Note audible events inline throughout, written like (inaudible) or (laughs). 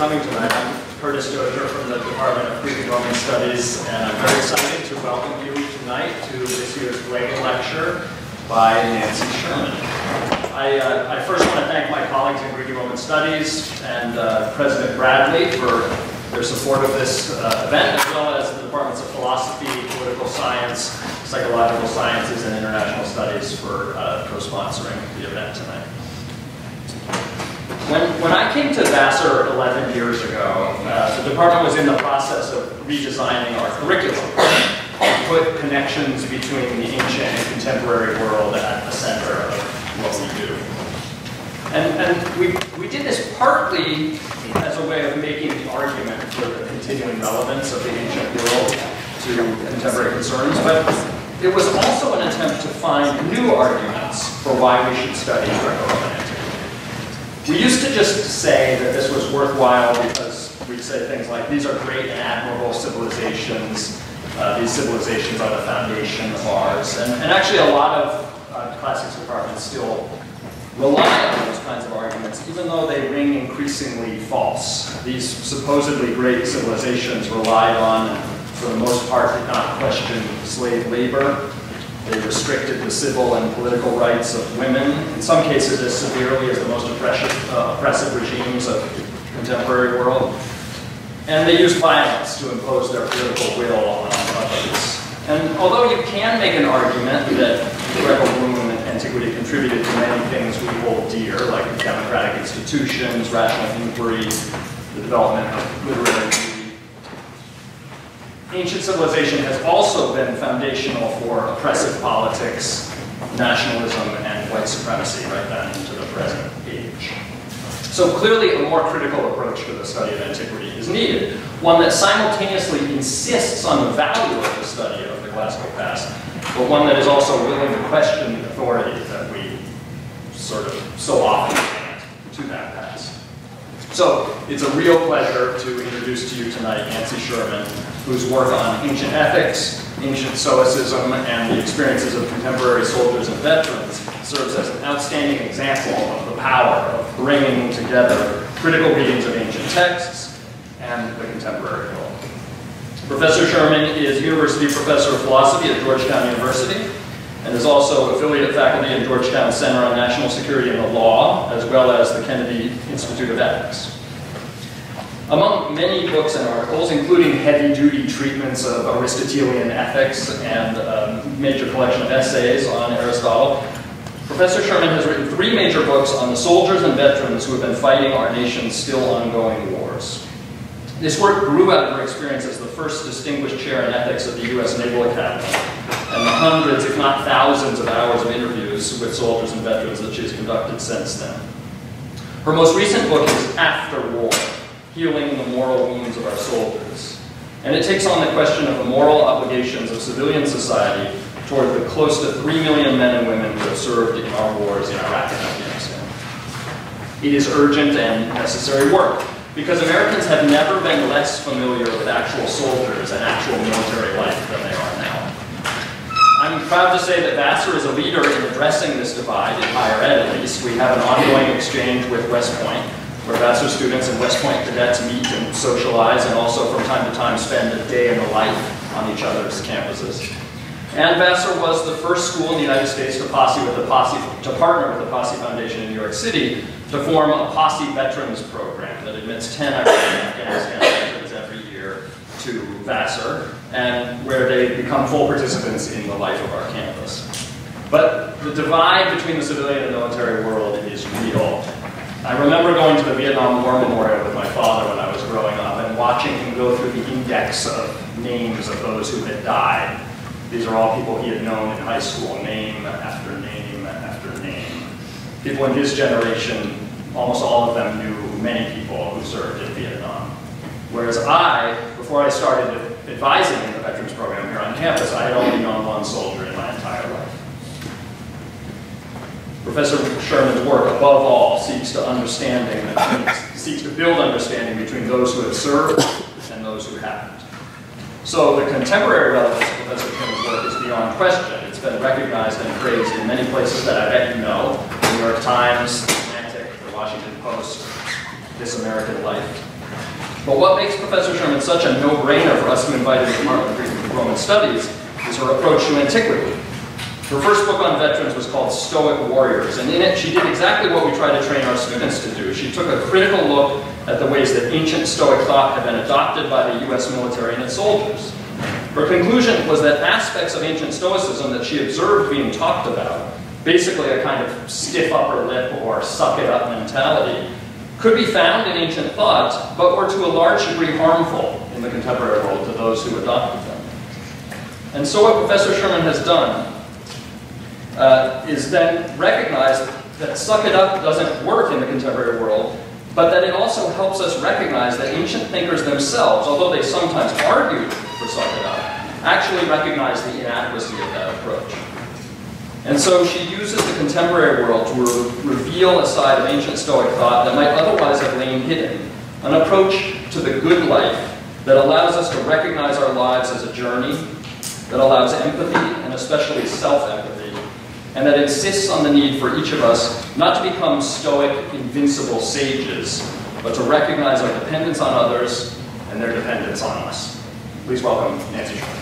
coming tonight. I'm Curtis Dozier from the Department of Greek and Roman Studies, and I'm very excited to welcome you tonight to this year's Blegen Lecture by Nancy Sherman. I, uh, I first want to thank my colleagues in Greek and Roman Studies and uh, President Bradley for their support of this uh, event, as well as the Departments of Philosophy, Political Science, Psychological Sciences, and International Studies for uh, co-sponsoring the event tonight. When, when I came to Vassar 11 years ago, uh, the department was in the process of redesigning our curriculum to put connections between the ancient and contemporary world at the center of what we do. And, and we, we did this partly as a way of making the argument for the continuing relevance of the ancient world to contemporary concerns, but it was also an attempt to find new arguments for why we should study Greco-Roman we used to just say that this was worthwhile because we'd say things like, these are great and admirable civilizations. Uh, these civilizations are the foundation of ours. And, and actually a lot of uh, classics departments still rely on those kinds of arguments, even though they ring increasingly false. These supposedly great civilizations relied on, for the most part, did not question slave labor. They restricted the civil and political rights of women, in some cases as severely as the most oppressive, uh, oppressive regimes of the contemporary world. And they used violence to impose their political will on others. And although you can make an argument that the Greco-Roman antiquity contributed to many things we hold dear, like democratic institutions, rational inquiry, the development of literary ancient civilization has also been foundational for oppressive politics, nationalism, and white supremacy right down into the present age. So clearly a more critical approach to the study of antiquity is needed, one that simultaneously insists on the value of the study of the classical past, but one that is also willing to question the authority that we sort of so often grant to that past. So it's a real pleasure to introduce to you tonight Nancy Sherman, whose work on ancient ethics, ancient stoicism, and the experiences of contemporary soldiers and veterans serves as an outstanding example of the power of bringing together critical readings of ancient texts and the contemporary world. Professor Sherman is University Professor of Philosophy at Georgetown University and is also affiliate faculty at Georgetown Center on National Security and the Law, as well as the Kennedy Institute of Ethics. Among many books and articles, including heavy-duty treatments of Aristotelian ethics and a major collection of essays on Aristotle, Professor Sherman has written three major books on the soldiers and veterans who have been fighting our nation's still ongoing wars. This work grew out of her experience as the first distinguished chair in ethics at the U.S. Naval Academy, and the hundreds, if not thousands, of hours of interviews with soldiers and veterans that she's conducted since then. Her most recent book is After War, healing the moral wounds of our soldiers. And it takes on the question of the moral obligations of civilian society toward the close to 3 million men and women who have served in our wars in Iraq and Afghanistan. It is urgent and necessary work, because Americans have never been less familiar with actual soldiers and actual military life than they. I'm proud to say that Vassar is a leader in addressing this divide in higher ed at least. We have an ongoing exchange with West Point, where Vassar students and West Point cadets meet and socialize and also from time to time spend a day in the life on each other's campuses. And Vassar was the first school in the United States to, posse with the posse, to partner with the Posse Foundation in New York City to form a Posse Veterans Program that admits 10 Afghanistan veterans year to Vassar, and where they become full participants in the life of our campus. But the divide between the civilian and military world is real. I remember going to the Vietnam War Memorial with my father when I was growing up and watching him go through the index of names of those who had died. These are all people he had known in high school, name after name after name. People in his generation, almost all of them knew many people who served in Vietnam. Whereas I, before I started advising the veterans program here on campus, I had only known one soldier in my entire life. Professor Sherman's work, above all, seeks to understanding, seeks to build understanding between those who have served and those who haven't. So the contemporary relevance of Professor Sherman's work is beyond question. It's been recognized and praised in many places that I bet you know. The New York Times, The Atlantic, The Washington Post, This American Life. But what makes Professor Sherman such a no-brainer for us to invite into Department of Greek and Roman Studies is her approach to antiquity. Her first book on veterans was called Stoic Warriors, and in it she did exactly what we try to train our students to do. She took a critical look at the ways that ancient Stoic thought had been adopted by the US military and its soldiers. Her conclusion was that aspects of ancient Stoicism that she observed being talked about, basically a kind of stiff upper lip or suck it up mentality, could be found in ancient thought, but were to a large degree harmful in the contemporary world to those who adopted them. And so what Professor Sherman has done uh, is then recognize that suck it up doesn't work in the contemporary world, but that it also helps us recognize that ancient thinkers themselves, although they sometimes argued for suck it up, actually recognize the inadequacy of that approach. And so she uses the contemporary world to re reveal a side of ancient Stoic thought that might otherwise have lain hidden, an approach to the good life that allows us to recognize our lives as a journey, that allows empathy and especially self-empathy and that insists on the need for each of us not to become stoic, invincible sages, but to recognize our dependence on others and their dependence on us. Please welcome Nancy Sherman.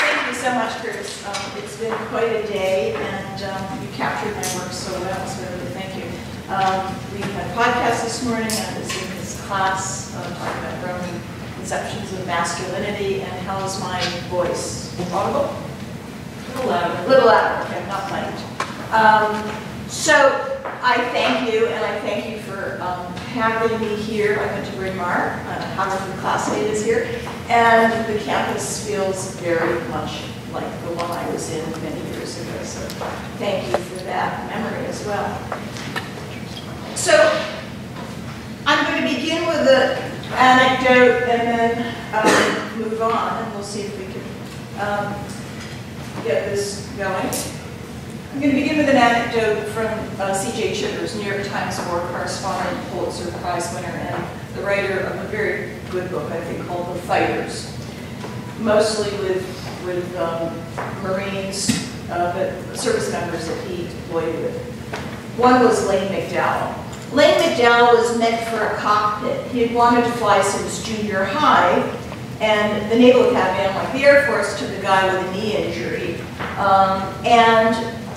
Thank you so much, Curtis. Um, it's been quite a day, and um, you captured my work so well, so really thank you. Um, we had a podcast this morning, I was in this class uh, talking about Roman conceptions of masculinity, and how's my voice? Audible? A little louder. A little louder, okay, I'm not late. Um, so I thank you, and I thank you for um, having me here. I went to Bryn Mawr, uh, Haverford classmate is here, and the campus feels very much like the one I was in many years ago. So thank you for that memory as well. So I'm going to begin with an anecdote and then um, move on, and we'll see if we can um, get this going. I'm going to begin with an anecdote from uh, C.J. Chivers, New York Times war correspondent, Pulitzer Prize winner, and the writer of a very good book, I think, called The Fighters, mostly with, with um, Marines, uh, but service members that he deployed with. One was Lane McDowell. Lane McDowell was meant for a cockpit. He had wanted to fly since junior high, and the Naval Academy, unlike the Air Force, took a guy with a knee injury. Um, and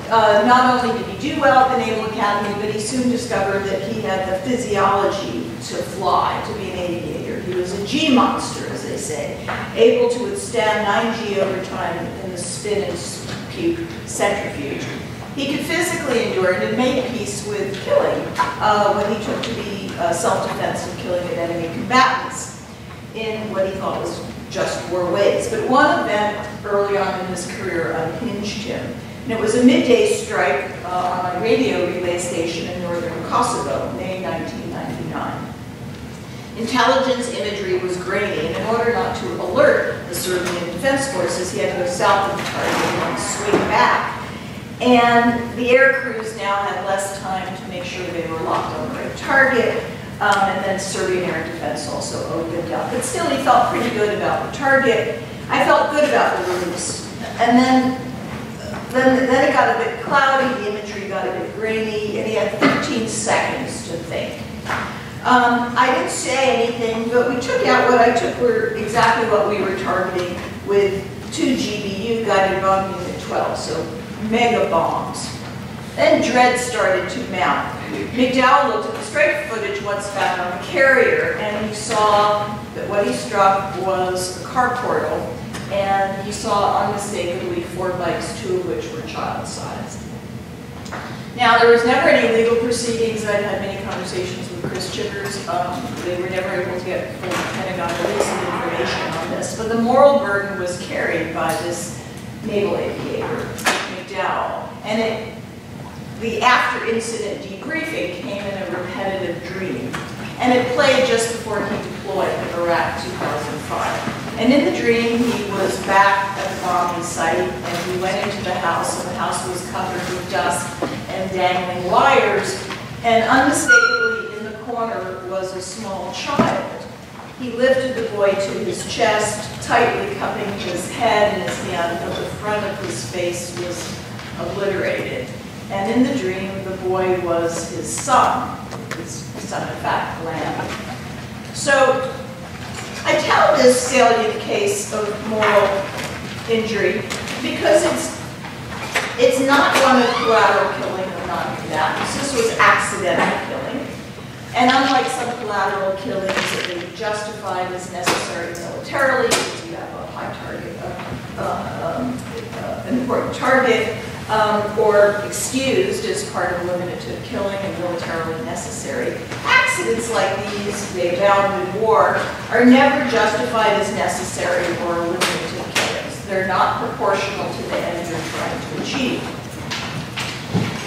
uh, not only did he do well at the Naval Academy, but he soon discovered that he had the physiology to fly, to be an aviator. He was a G monster, as they say, able to withstand 9G over time in the spin and puke centrifuge. He could physically endure it and made peace with killing uh, when he took to be uh, self-defense and killing of enemy combatants in what he thought was just war ways. But one event early on in his career unhinged him. And it was a midday strike uh, on a radio relay station in northern Kosovo, May 1999. Intelligence imagery was grainy, and in order not to alert the Serbian defense forces, he had to go south of the target and swing back and the air crews now had less time to make sure they were locked on the right target. Um, and then Serbian air defense also opened up. But still, he felt pretty good about the target. I felt good about the rooms. And then, then, then it got a bit cloudy, the imagery got a bit grainy, and he had 15 seconds to think. Um, I didn't say anything, but we took out what I took were exactly what we were targeting with 2 GBU guided bomb unit 12. So mega bombs. Then dread started to mount. McDowell looked at the strike footage once found on the carrier, and he saw that what he struck was a carportal, and he saw unmistakably four bikes, two of which were child-sized. Now, there was never any legal proceedings. I've had many conversations with Chris Chivers. Um, they were never able to get full Pentagon release information on this. But the moral burden was carried by this naval aviator. McDowell. And it, the after incident debriefing came in a repetitive dream. And it played just before he deployed in Iraq 2005. And in the dream, he was back at the bombing site, and he went into the house, and the house was covered with dust and dangling wires, and unmistakably in the corner was a small child. He lifted the boy to his chest, tightly cupping his head in his hand, but the front of his face was obliterated. And in the dream, the boy was his son, his son, in fact, Glenn. So I tell this salient case of moral injury because it's, it's not one of collateral killing or non-combatants. This was accidental killing. And unlike some collateral killings that are justified as necessary militarily, because you have a high target, uh, uh, um, uh, an important target, um, or excused as part of eliminative killing and militarily necessary. Accidents like these, they abound in war, are never justified as necessary or eliminative killings. They're not proportional to the end you're trying to achieve.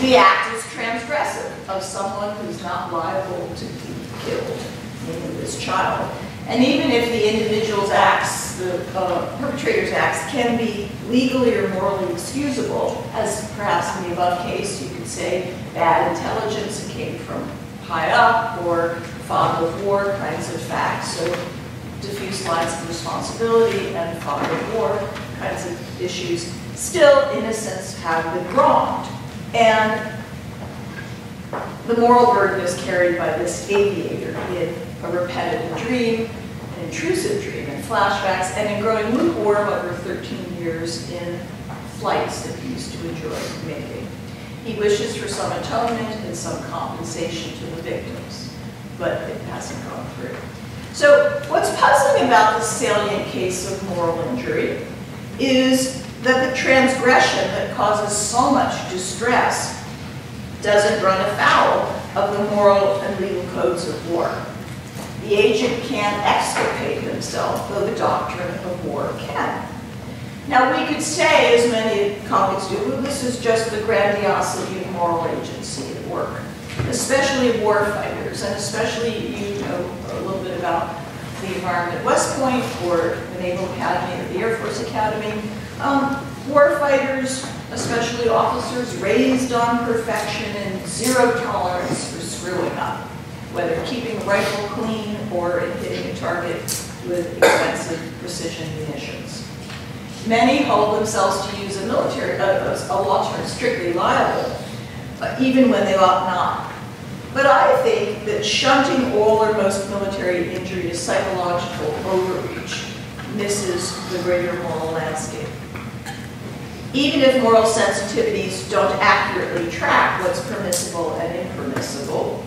The act is transgressive of someone who's not liable to be killed, meaning this child. And even if the individual's acts, the uh, perpetrator's acts, can be legally or morally excusable, as perhaps in the above case, you could say bad intelligence came from high up, or fog of war kinds of facts, so diffuse lines of responsibility and fog of war kinds of issues, still innocents have been wronged. And the moral burden is carried by this aviator in a repetitive dream, an intrusive dream in flashbacks, and in growing lukewarm over 13 years in flights that he used to enjoy making. He wishes for some atonement and some compensation to the victims, but it hasn't gone through. So what's puzzling about this salient case of moral injury is that the transgression that causes so much distress doesn't run afoul of the moral and legal codes of war. The agent can't exculpate himself, though the doctrine of war can. Now, we could say, as many colleagues do, well, this is just the grandiosity of moral agency at work, especially war fighters, and especially you know a little bit about the environment at West Point or the Naval Academy or the Air Force Academy. Um, war fighters, especially officers, raised on perfection and zero tolerance for screwing up whether keeping a rifle clean or hitting a target with expensive precision munitions. Many hold themselves to use a military, uh, a law term strictly liable, uh, even when they ought not. But I think that shunting all or most military injury to psychological overreach misses the greater moral landscape. Even if moral sensitivities don't accurately track what's permissible and impermissible,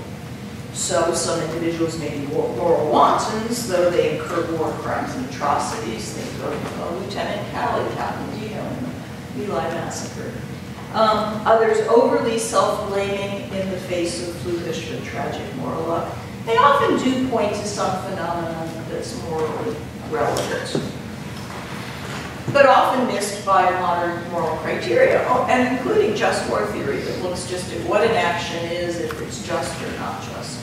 so some individuals may be moral wantons, though they incur war crimes and atrocities. Think of Lieutenant Calley, Captain Dino in the My Massacre. Um, others overly self-blaming in the face of flukish and tragic moral luck. They often do point to some phenomenon that's morally relevant, but often missed by modern moral criteria, oh, and including just war theory that looks just at what an action is, if it's just or not just.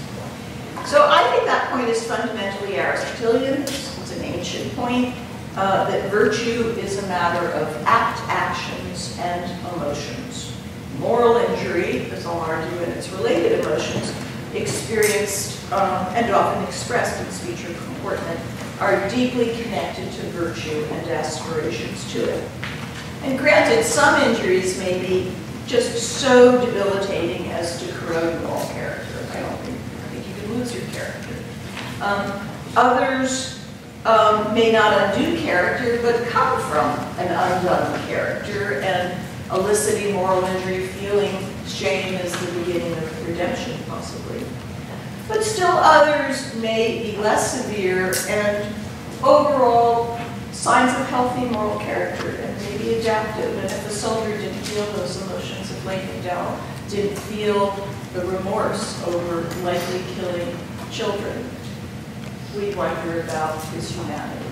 So I think that point is fundamentally Aristotelian. It's an ancient point uh, that virtue is a matter of apt actions, and emotions. Moral injury, as I'll argue, and its related emotions, experienced um, and often expressed in speech or comportment, are deeply connected to virtue and aspirations to it. And granted, some injuries may be just so debilitating as to corrode moral character your character. Um, others um, may not undo character, but come from an undone character and eliciting moral injury, feeling shame is the beginning of redemption, possibly. But still others may be less severe and overall signs of healthy moral character and may be adaptive. And if a soldier didn't feel those emotions of laying down, didn't feel the remorse over likely killing children, we wonder about his humanity.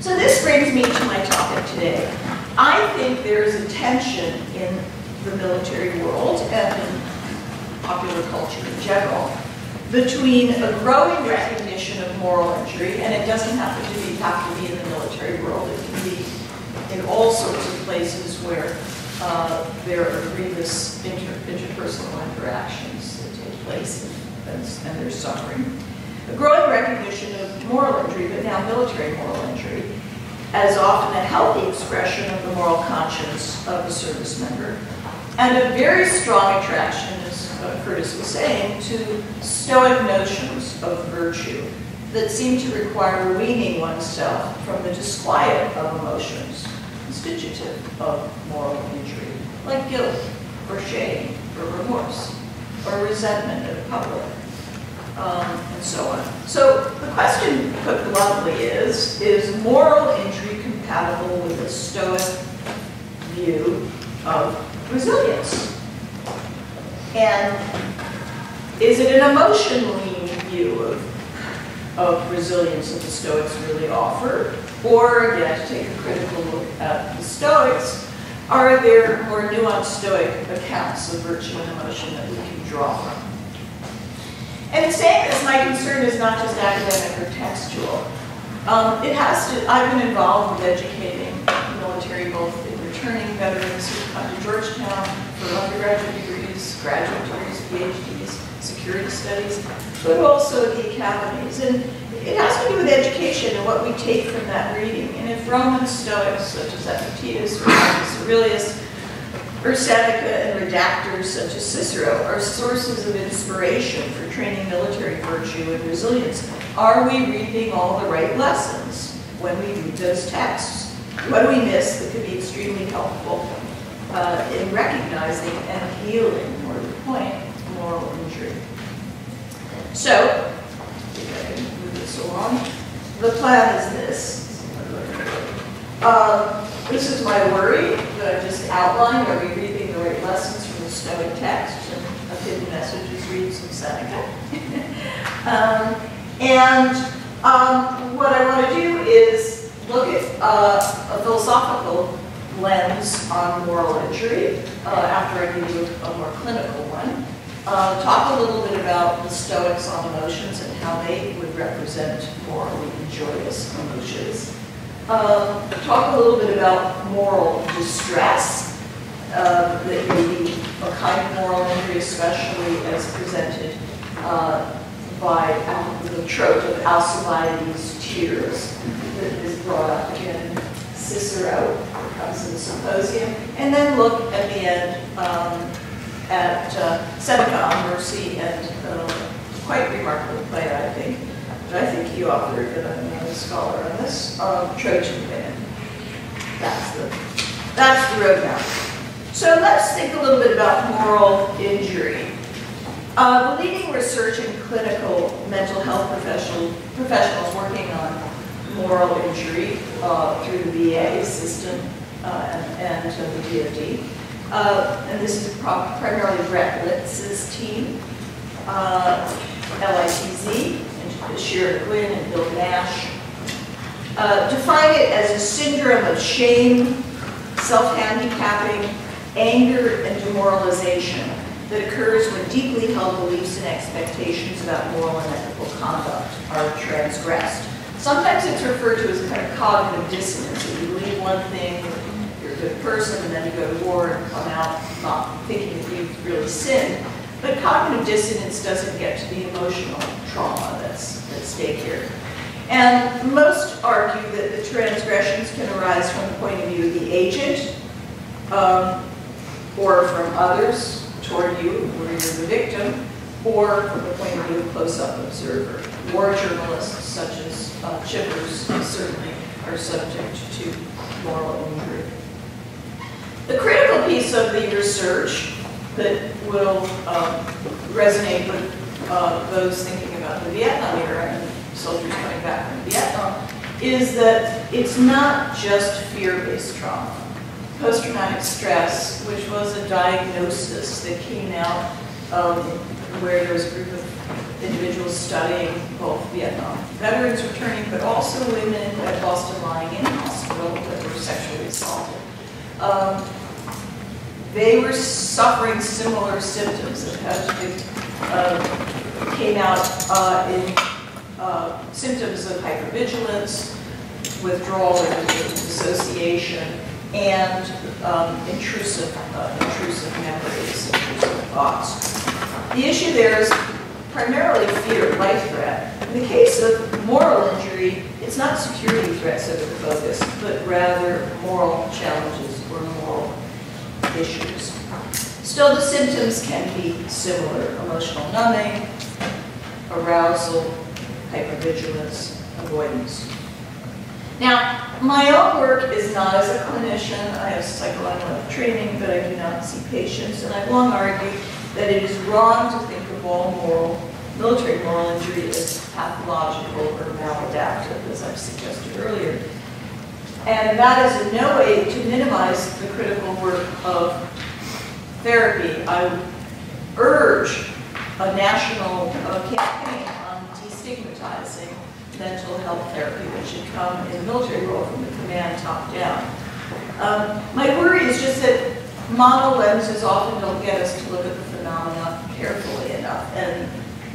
So this brings me to my topic today. I think there is a tension in the military world and in popular culture in general between a growing recognition of moral injury, and it doesn't have to be, have to be in the military world, it can be in all sorts of places where uh, there are grievous inter interpersonal interactions that take place and, and there's suffering. A growing recognition of moral injury, but now military moral injury, as often a healthy expression of the moral conscience of a service member, and a very strong attraction, as uh, Curtis was saying, to stoic notions of virtue that seem to require weaning oneself from the disquiet of emotions constitutive of moral injury, like guilt or shame or remorse or resentment of public, um, and so on. So the question, put bluntly, is, is moral injury compatible with a stoic view of resilience? And is it an emotion-lean view of, of resilience that the Stoics really offer? Or again, to take a critical look at the Stoics, are there more nuanced Stoic accounts of virtue and emotion that we can draw from? And in saying this, my concern is not just academic or textual. Um, it has to, I've been involved with educating military, both in returning veterans who come to Georgetown for undergraduate degrees, graduate degrees, PhDs, security studies, but also the academies. And it has to do with education and what we take from that reading. And if Roman Stoics, such as Epictetus Aurelius, or Seneca and redactors such as Cicero are sources of inspiration for training military virtue and resilience. Are we reading all the right lessons when we read those texts? What do we miss that could be extremely helpful uh, in recognizing and healing, more to the point, moral injury? So, along. The plan is this. Um, this is my worry that I just outlined. Are we reading the right lessons from the Stoic text? And a hidden message is read some Seneca. (laughs) um, and um, what I want to do is look at uh, a philosophical lens on moral injury uh, after I give you a more clinical one. Uh, talk a little bit about the Stoics on emotions and how they would represent morally joyous emotions. Um, talk a little bit about moral distress, uh, that may be a kind of moral injury, especially as presented uh, by the trope of Alcibiades' tears that is brought up in Cicero, comes in the Symposium, and then look at the end um, at uh, Seneca on mercy and uh, quite remarkable play, I think, But I think you authored, and I'm a scholar on this, um, Trojan Band. That's the, that's the roadmap. So let's think a little bit about moral injury. Uh, the leading research in clinical mental health professional, professionals working on moral injury uh, through the VA system uh, and, and the DoD. Uh, and this is primarily Brett Litz's team, uh, LITZ, and Shira Quinn and Bill Nash, uh, define it as a syndrome of shame, self-handicapping, anger, and demoralization that occurs when deeply held beliefs and expectations about moral and ethical conduct are transgressed. Sometimes it's referred to as a kind of cognitive dissonance. If you believe one thing, good person, and then you go to war and come out not thinking that you've really sinned. But cognitive dissonance doesn't get to the emotional trauma that's at stake here. And most argue that the transgressions can arise from the point of view of the agent um, or from others toward you, where you're the victim, or from the point of view of a close-up observer. War journalists such as uh, Chivers certainly are subject to moral injury. The critical piece of the research that will um, resonate with uh, those thinking about the Vietnam era and soldiers coming back from Vietnam is that it's not just fear-based trauma. Post-traumatic stress, which was a diagnosis that came out um, where there was a group of individuals studying both Vietnam veterans returning, but also women at Boston lying in hospital that were sexually assaulted. Um, they were suffering similar symptoms had to uh, came out uh, in uh, symptoms of hypervigilance, withdrawal and dissociation, and um, intrusive, uh, intrusive memories, intrusive thoughts. The issue there is primarily fear, of life threat. In the case of moral injury, it's not security threats that are the focus, but rather moral challenges or moral issues. Still, the symptoms can be similar, emotional numbing, arousal, hypervigilance, avoidance. Now, my own work is not as a clinician. I have psychological training, but I do not see patients, and I've long argued that it is wrong to think of all moral, military moral injury as pathological or maladaptive, as I've suggested earlier. And that is in no way to minimize the critical work of therapy. I urge a national uh, campaign on destigmatizing mental health therapy that should come in the military role from the command top down. Um, my worry is just that model lenses often don't get us to look at the phenomena carefully enough. And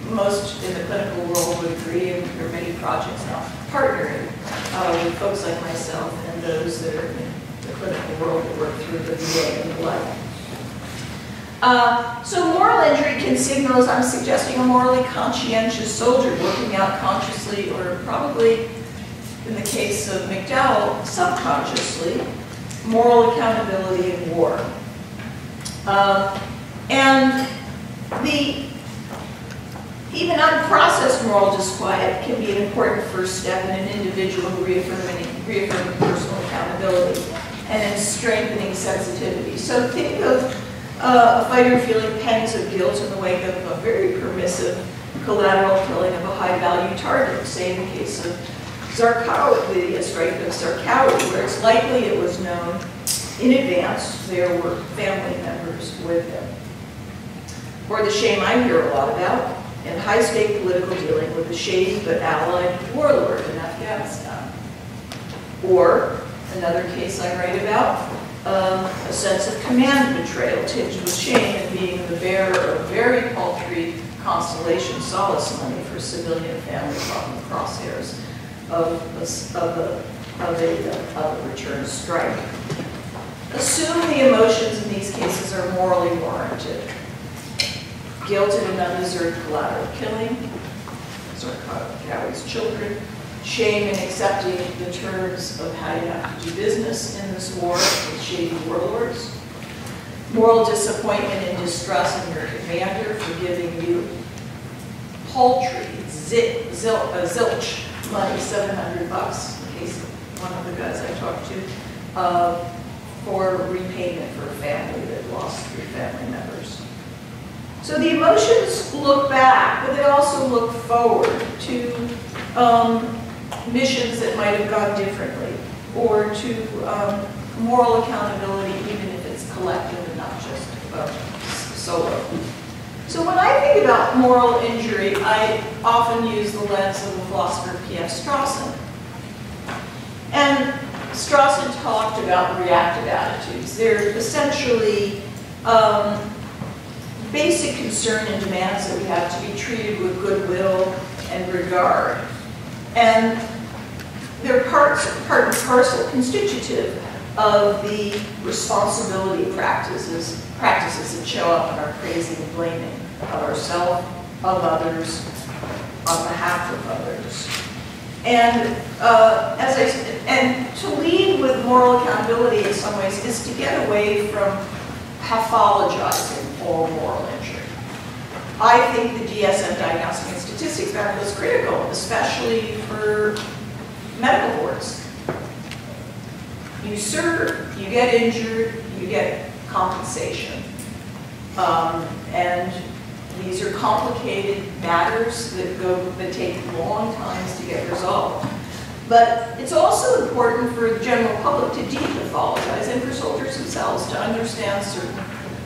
most in the clinical world would agree, and there are many projects now partnering uh, with folks like myself and those that are in the clinical world that work through the VA and the like. Uh, so moral injury can signal, as I'm suggesting, a morally conscientious soldier working out consciously or probably, in the case of McDowell, subconsciously, moral accountability in war. Uh, and the even unprocessed moral disquiet can be an important first step in an individual reaffirming, reaffirming personal accountability and in strengthening sensitivity. So think of uh, a fighter feeling pangs of guilt in the wake of a very permissive collateral killing of a high-value target, say in the case of Zarqawi, the strike of Zarqawi, where it's likely it was known in advance there were family members with him. Or the shame I hear a lot about, in high-stake political dealing with a shady but allied warlord in Afghanistan. Or, another case I write about, um, a sense of command betrayal tinged with shame and being the bearer of very paltry constellation solace money for civilian families in the crosshairs of a, of a, of a, of a return strike. Assume the emotions in these cases are morally warranted. Guilt in an undeserved collateral killing, Zarqawi's children, shame in accepting the terms of how you have to do business in this war with shady warlords, moral disappointment and distrust in your commander for giving you paltry, zit, zil, uh, zilch money, 700 bucks, in case one of the guys I talked to, uh, for repayment for a family that lost three family members. So the emotions look back, but they also look forward to um, missions that might have gone differently, or to um, moral accountability, even if it's collective and not just uh, solo. So when I think about moral injury, I often use the lens of the philosopher P.F. Strawson. And Strawson talked about reactive attitudes. They're essentially um, basic concern and demands that we have to be treated with goodwill and regard. And they're parts, part and parcel, constitutive of the responsibility practices, practices that show up in our praising and blaming of ourselves, of others, on behalf of others. And uh, as I and to lead with moral accountability in some ways is to get away from pathologizing all moral injury. I think the DSM Diagnostic and Statistics Manual is critical, especially for medical boards. You serve, you get injured, you get compensation. Um, and these are complicated matters that go that take long times to get resolved. But it's also important for the general public to depathologize and for soldiers themselves to understand certain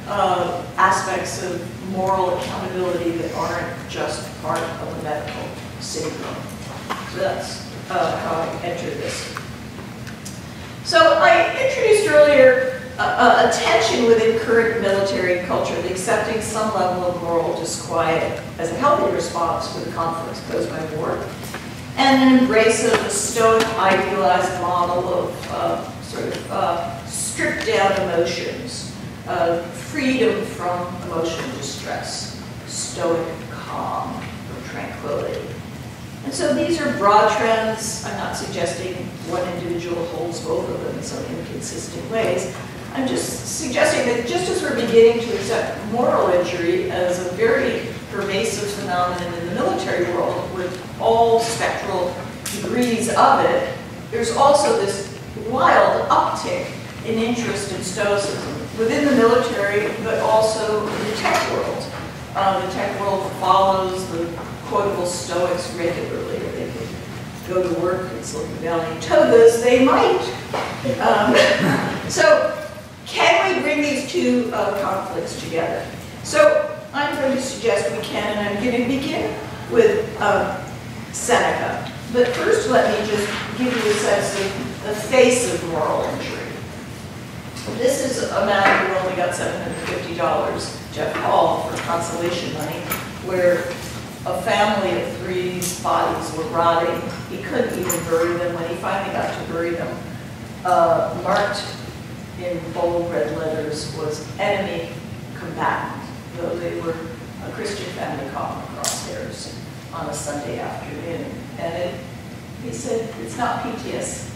uh, aspects of moral accountability that aren't just part of a medical syndrome. So that's uh, how I entered this. So I introduced earlier a, a tension within current military culture, accepting some level of moral disquiet as a healthy response to the conflicts posed by war, and an embrace of the stoic, idealized model of uh, sort of uh, stripped down emotions, uh, freedom from emotional distress, stoic calm, or tranquility. And so these are broad trends. I'm not suggesting one individual holds both of them in some inconsistent ways. I'm just suggesting that just as we're beginning to accept moral injury as a very pervasive phenomenon in the military world with all spectral degrees of it, there's also this wild uptick in interest in Stoicism within the military, but also in the tech world. Uh, the tech world follows the quotable Stoics regularly. They could go to work in Silicon Valley togas, they might. Um, (laughs) so can we bring these two uh, conflicts together? So I'm going to suggest we can, and I'm going to begin with uh, Seneca. But first, let me just give you a sense of the face of moral injury. This is a man who only got $750, Jeff Hall, for consolation money, where a family of three bodies were rotting. He couldn't even bury them. When he finally got to bury them, uh, marked in bold red letters was enemy combatant, though they were a Christian family caught in crosshairs on a Sunday afternoon. And it, he said, it's not PTS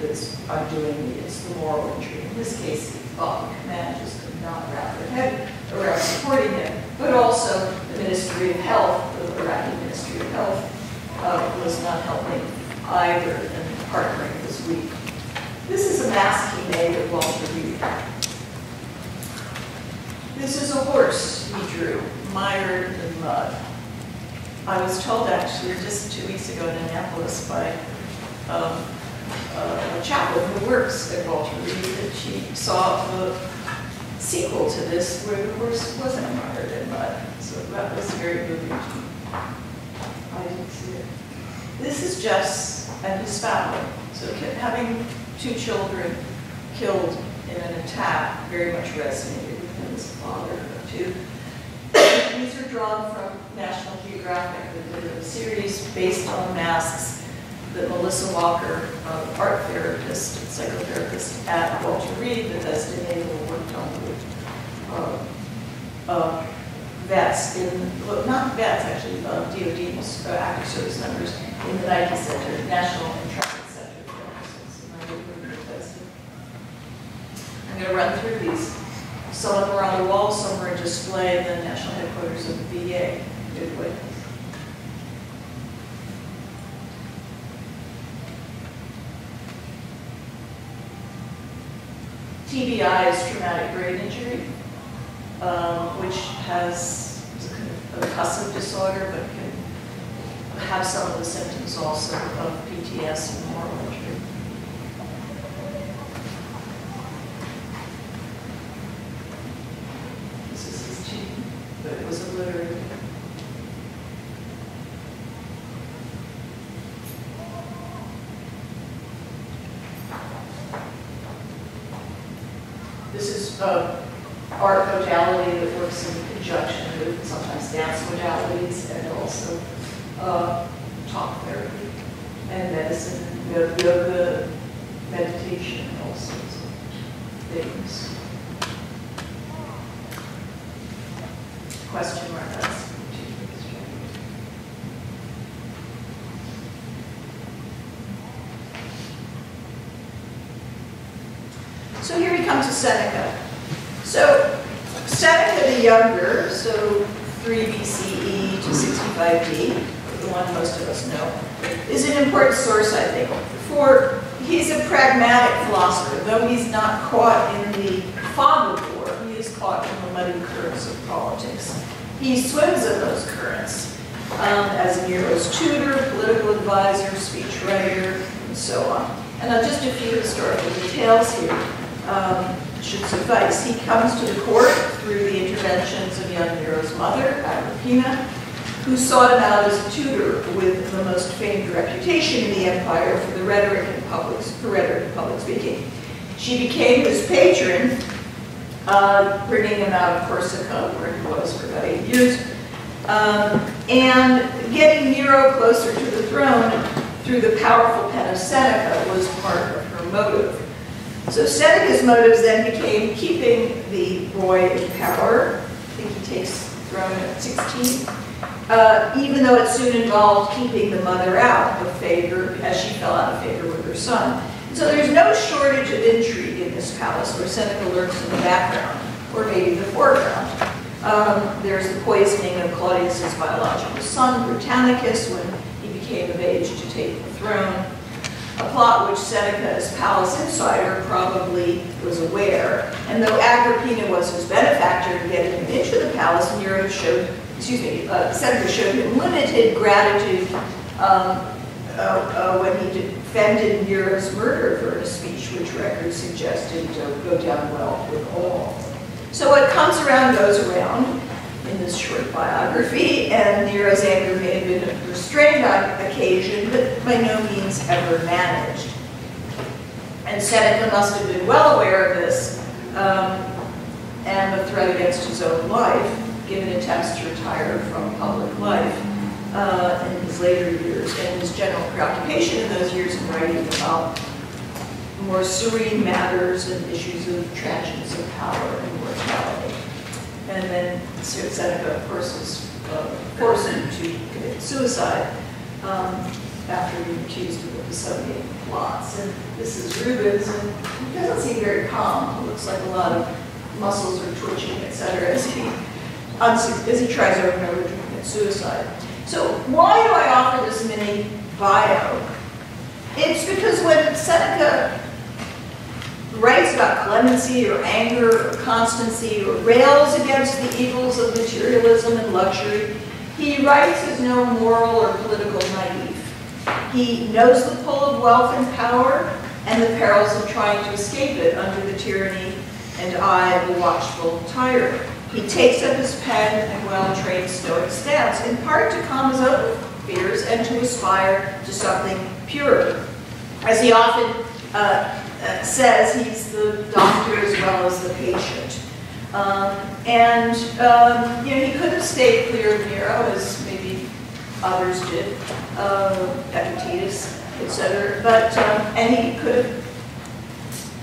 that's undoing me, it's the moral injury. In this case, Bachman Command just could not wrap their head around supporting him, but also the Ministry of Health, the Iraqi Ministry of Health, uh, was not helping either and partnering this week. This is a mask he made of Walter Reed. This is a horse he drew, mired in mud. I was told actually just two weeks ago in Annapolis by um, uh, a chaplain who works at Walter Reed that she saw the sequel to this where the horse wasn't mired in mud. So that was very moving. I didn't see it. This is Jess and his family. So having two children killed in an attack very much resonated with a father of two. These are drawn from National Geographic, a series based on masks that Melissa Walker, art therapist psychotherapist at Walter Reed, Bethesda Naval, worked on with uh, uh, vets in, well, not vets actually, uh, DOD, uh, active service members in the NICoE Center, National Intrepid Center. I'm going to run through these. Some of them are on the wall, some are in display in the national headquarters of the VA. Midway. TBI is traumatic brain injury, um, which has a kind of a percussive disorder, but can have some of the symptoms also of PTS and moral injury. This is his team, but it was obliterated. This is uh, art modality that works in conjunction with sometimes dance modalities and also uh, talk therapy and medicine, yoga, meditation, all sorts of things. Question mark, that's So here he comes to Seneca. So Seneca the Younger, so 3 BCE to 65 D, the one most of us know, is an important source, I think, for he's a pragmatic philosopher, though he's not caught in the fog of war, he is caught in the muddy currents of politics. He swims in those currents um, as Nero's tutor, political advisor, speechwriter, and so on. And now just a few historical details here um, should suffice. He comes to the court through the interventions of young Nero's mother, Agrippina, who sought him out as a tutor with the most famed reputation in the empire for the rhetoric and public, for rhetoric and public speaking. She became his patron, uh, bringing him out of Corsica, where he was for about eight years, um, and getting Nero closer to the throne through the powerful pen of Seneca was part of her motive. So Seneca's motives then became keeping the boy in power. I think he takes the throne at 16. Uh, even though it soon involved keeping the mother out of favor, as she fell out of favor with her son. So there's no shortage of intrigue in this palace where Seneca lurks in the background, or maybe the foreground. Um, there's the poisoning of Claudius's biological son, Britannicus, when he became of age to take the throne a plot which Seneca, as palace insider, probably was aware. And though Agrippina was his benefactor in getting him into the palace, Nero showed, excuse me, uh, Seneca showed him limited gratitude um, uh, uh, when he defended Nero's murder for a speech which records suggested to go down well with all. So what comes around goes around in this short biography, and Nero's anger may have been restrained on occasion, but by no means ever managed. And Seneca must have been well aware of this um, and the threat against his own life, given a attempts to retire from public life uh, in his later years, and his general preoccupation in those years in writing about more serene matters and issues of tragedies of power and mortality. And then Seneca, of course, was uh, forced to commit suicide um, after being accused of the Pisonian plots. And this is Rubens, and he doesn't seem very calm. It looks like a lot of muscles are twitching, etc., as he, as he tries over and over to commit suicide. So why do I offer this mini bio? It's because when Seneca writes about clemency or anger or constancy or rails against the evils of materialism and luxury, he writes as no moral or political naive. He knows the pull of wealth and power and the perils of trying to escape it under the tyranny and eye of a watchful tyrant. He takes up his pen and well-trained Stoic stance, in part to calm his own fears and to aspire to something purer. As he often uh, uh, says he's the doctor as well as the patient. Um, and um, you know, he could have stayed clear of Nero, as maybe others did, uh, Epictetus, etc. But um, and he could have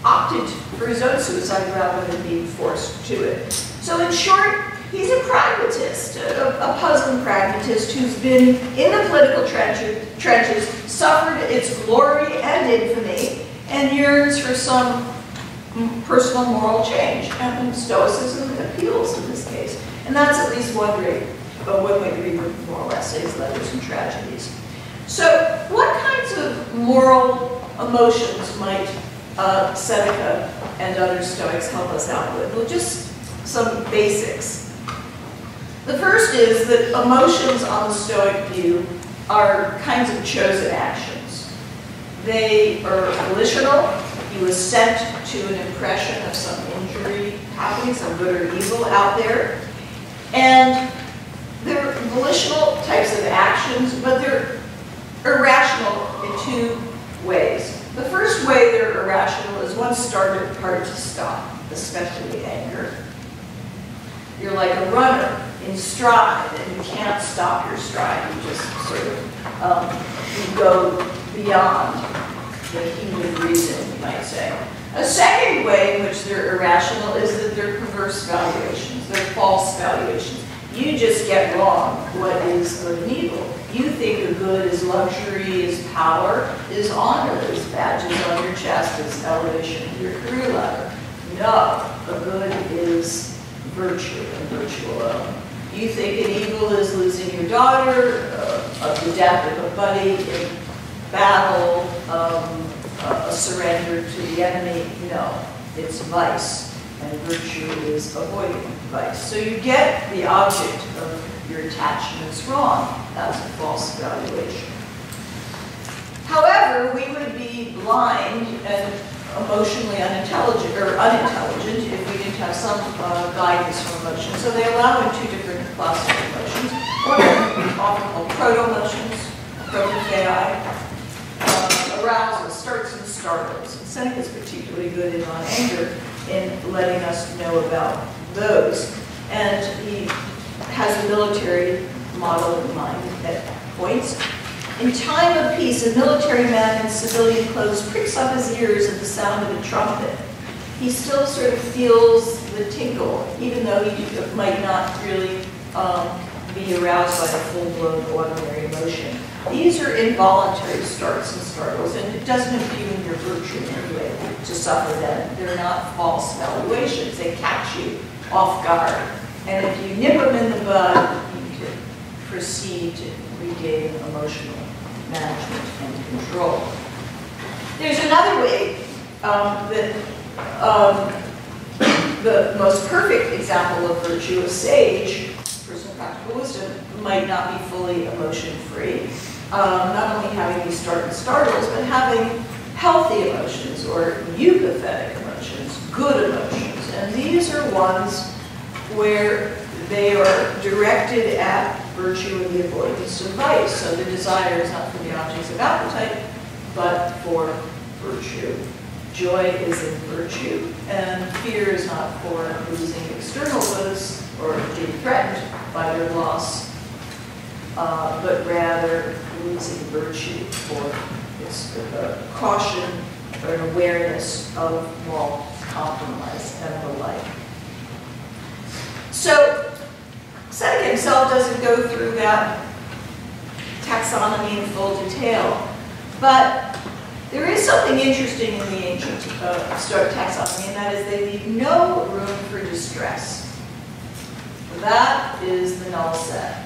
opted for his own suicide rather than being forced to it. So in short, he's a pragmatist, a, a puzzling pragmatist who's been in the political trenches, suffered its glory and infamy, and yearns for some personal moral change. And Stoicism appeals in this case. And that's at least one way, but one way to read moral essays, letters, and tragedies. So what kinds of moral emotions might uh, Seneca and other Stoics help us out with? Well, just some basics. The first is that emotions on the Stoic view are kinds of chosen actions. They are volitional. You was sent to an impression of some injury happening, some good or evil out there. And they're volitional types of actions, but they're irrational in two ways. The first way they're irrational is once started, hard to stop, especially anger. You're like a runner in stride, and you can't stop your stride. You just sort of um, you go beyond the human reason, you might say. A second way in which they're irrational is that they're perverse valuations. They're false valuations. You just get wrong what is good and evil. You think a good is luxury, is power, is honor, is badges on your chest, is elevation of your career ladder. No, a good is virtue and virtue alone. You think an evil is losing your daughter, uh, of the death of a buddy, in battle, um, a surrender to the enemy. No, it's vice, and virtue is avoiding vice. So you get the object of your attachments wrong. That's a false evaluation. However, we would be blind and emotionally unintelligent or unintelligent if we didn't have some uh, guidance from emotion. So they allow in two different classes of emotions. One are often called proto-emotions, proto-ki, arousal starts and startles. And Seneca is particularly good in on anger in letting us know about those. And he has a military model in mind at points. In time of peace, a military man in civilian clothes pricks up his ears at the sound of a trumpet. He still sort of feels the tingle, even though he might not really um, be aroused by a full-blown ordinary emotion. These are involuntary starts and startles, and it doesn't impugn your virtue in any way to suffer them. They're not false valuations. They catch you off guard. And if you nip them in the bud, you can proceed to regain emotional management and control. There's another way um, that um, the most perfect example of virtue, a sage, person of practical wisdom, might not be fully emotion-free. Um, not only having these start and startles, but having healthy emotions or eupathetic emotions, good emotions. And these are ones where they are directed at virtue and the avoidance of vice. So the desire is not for the objects of appetite, but for virtue. Joy is in virtue, and fear is not for losing external goods or being threatened by their loss, uh, but rather losing virtue for its uh, caution or an awareness of moral compromise and the like. So Seneca himself doesn't go through that taxonomy in full detail, but there is something interesting in the ancient uh, Stoic taxonomy, and that is they leave no room for distress. That is the null set.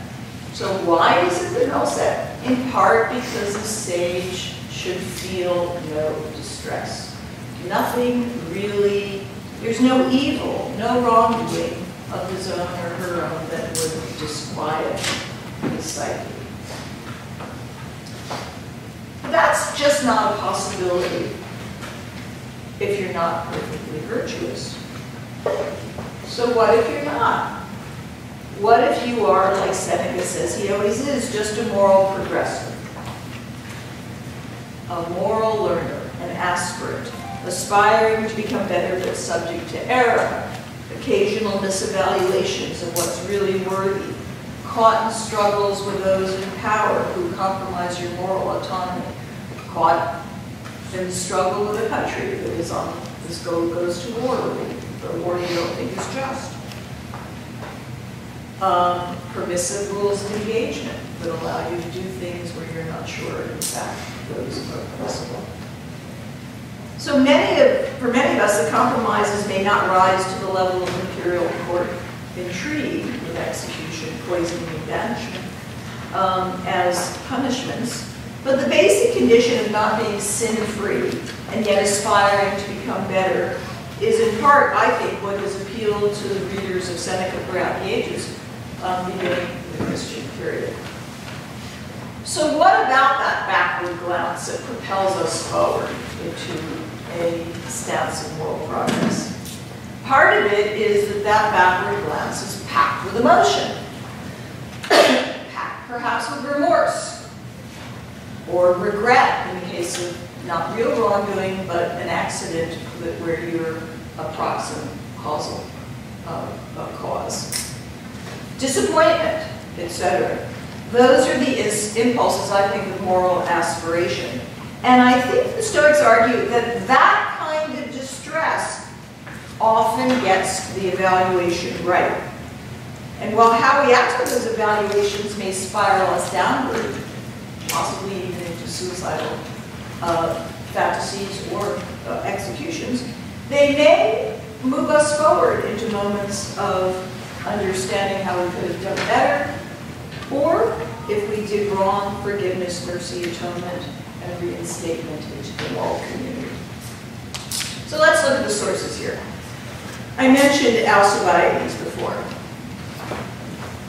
So why is it the null set? In part because the sage should feel no distress. Nothing really, there's no evil, no wrongdoing of his own or her own that would disquiet his psyche. That's just not a possibility if you're not perfectly virtuous. So what if you're not? What if you are, like Seneca says he always is, just a moral progressive? A moral learner, an aspirant, aspiring to become better but subject to error, occasional misevaluations of what's really worthy, caught in struggles with those in power who compromise your moral autonomy, caught in struggle with a country that is on this go goes to war, the war you don't think is just. Um, permissive rules of engagement that allow you to do things where you're not sure, in fact, those are permissible. So many of, for many of us, the compromises may not rise to the level of imperial court intrigue with execution, poisoning, and banishment um, as punishments, but the basic condition of not being sin-free and yet aspiring to become better is in part, I think, what has appealed to the readers of Seneca throughout the ages, um, beginning the Christian period. So what about that backward glance that propels us forward into a stance of moral progress? Part of it is that that backward glance is packed with emotion, (coughs) packed perhaps with remorse, or regret in the case of not real wrongdoing, but an accident where you're a proximate causal uh, cause. Disappointment, etc. Those are the impulses, I think, of moral aspiration. And I think the Stoics argue that that kind of distress often gets the evaluation right. And while how we act on those evaluations may spiral us downward, possibly even into suicidal uh, fantasies or uh, executions, they may move us forward into moments of understanding how we could have done better, or if we did wrong, forgiveness, mercy, atonement, and reinstatement into the moral community. So let's look at the sources here. I mentioned Alcibiades before.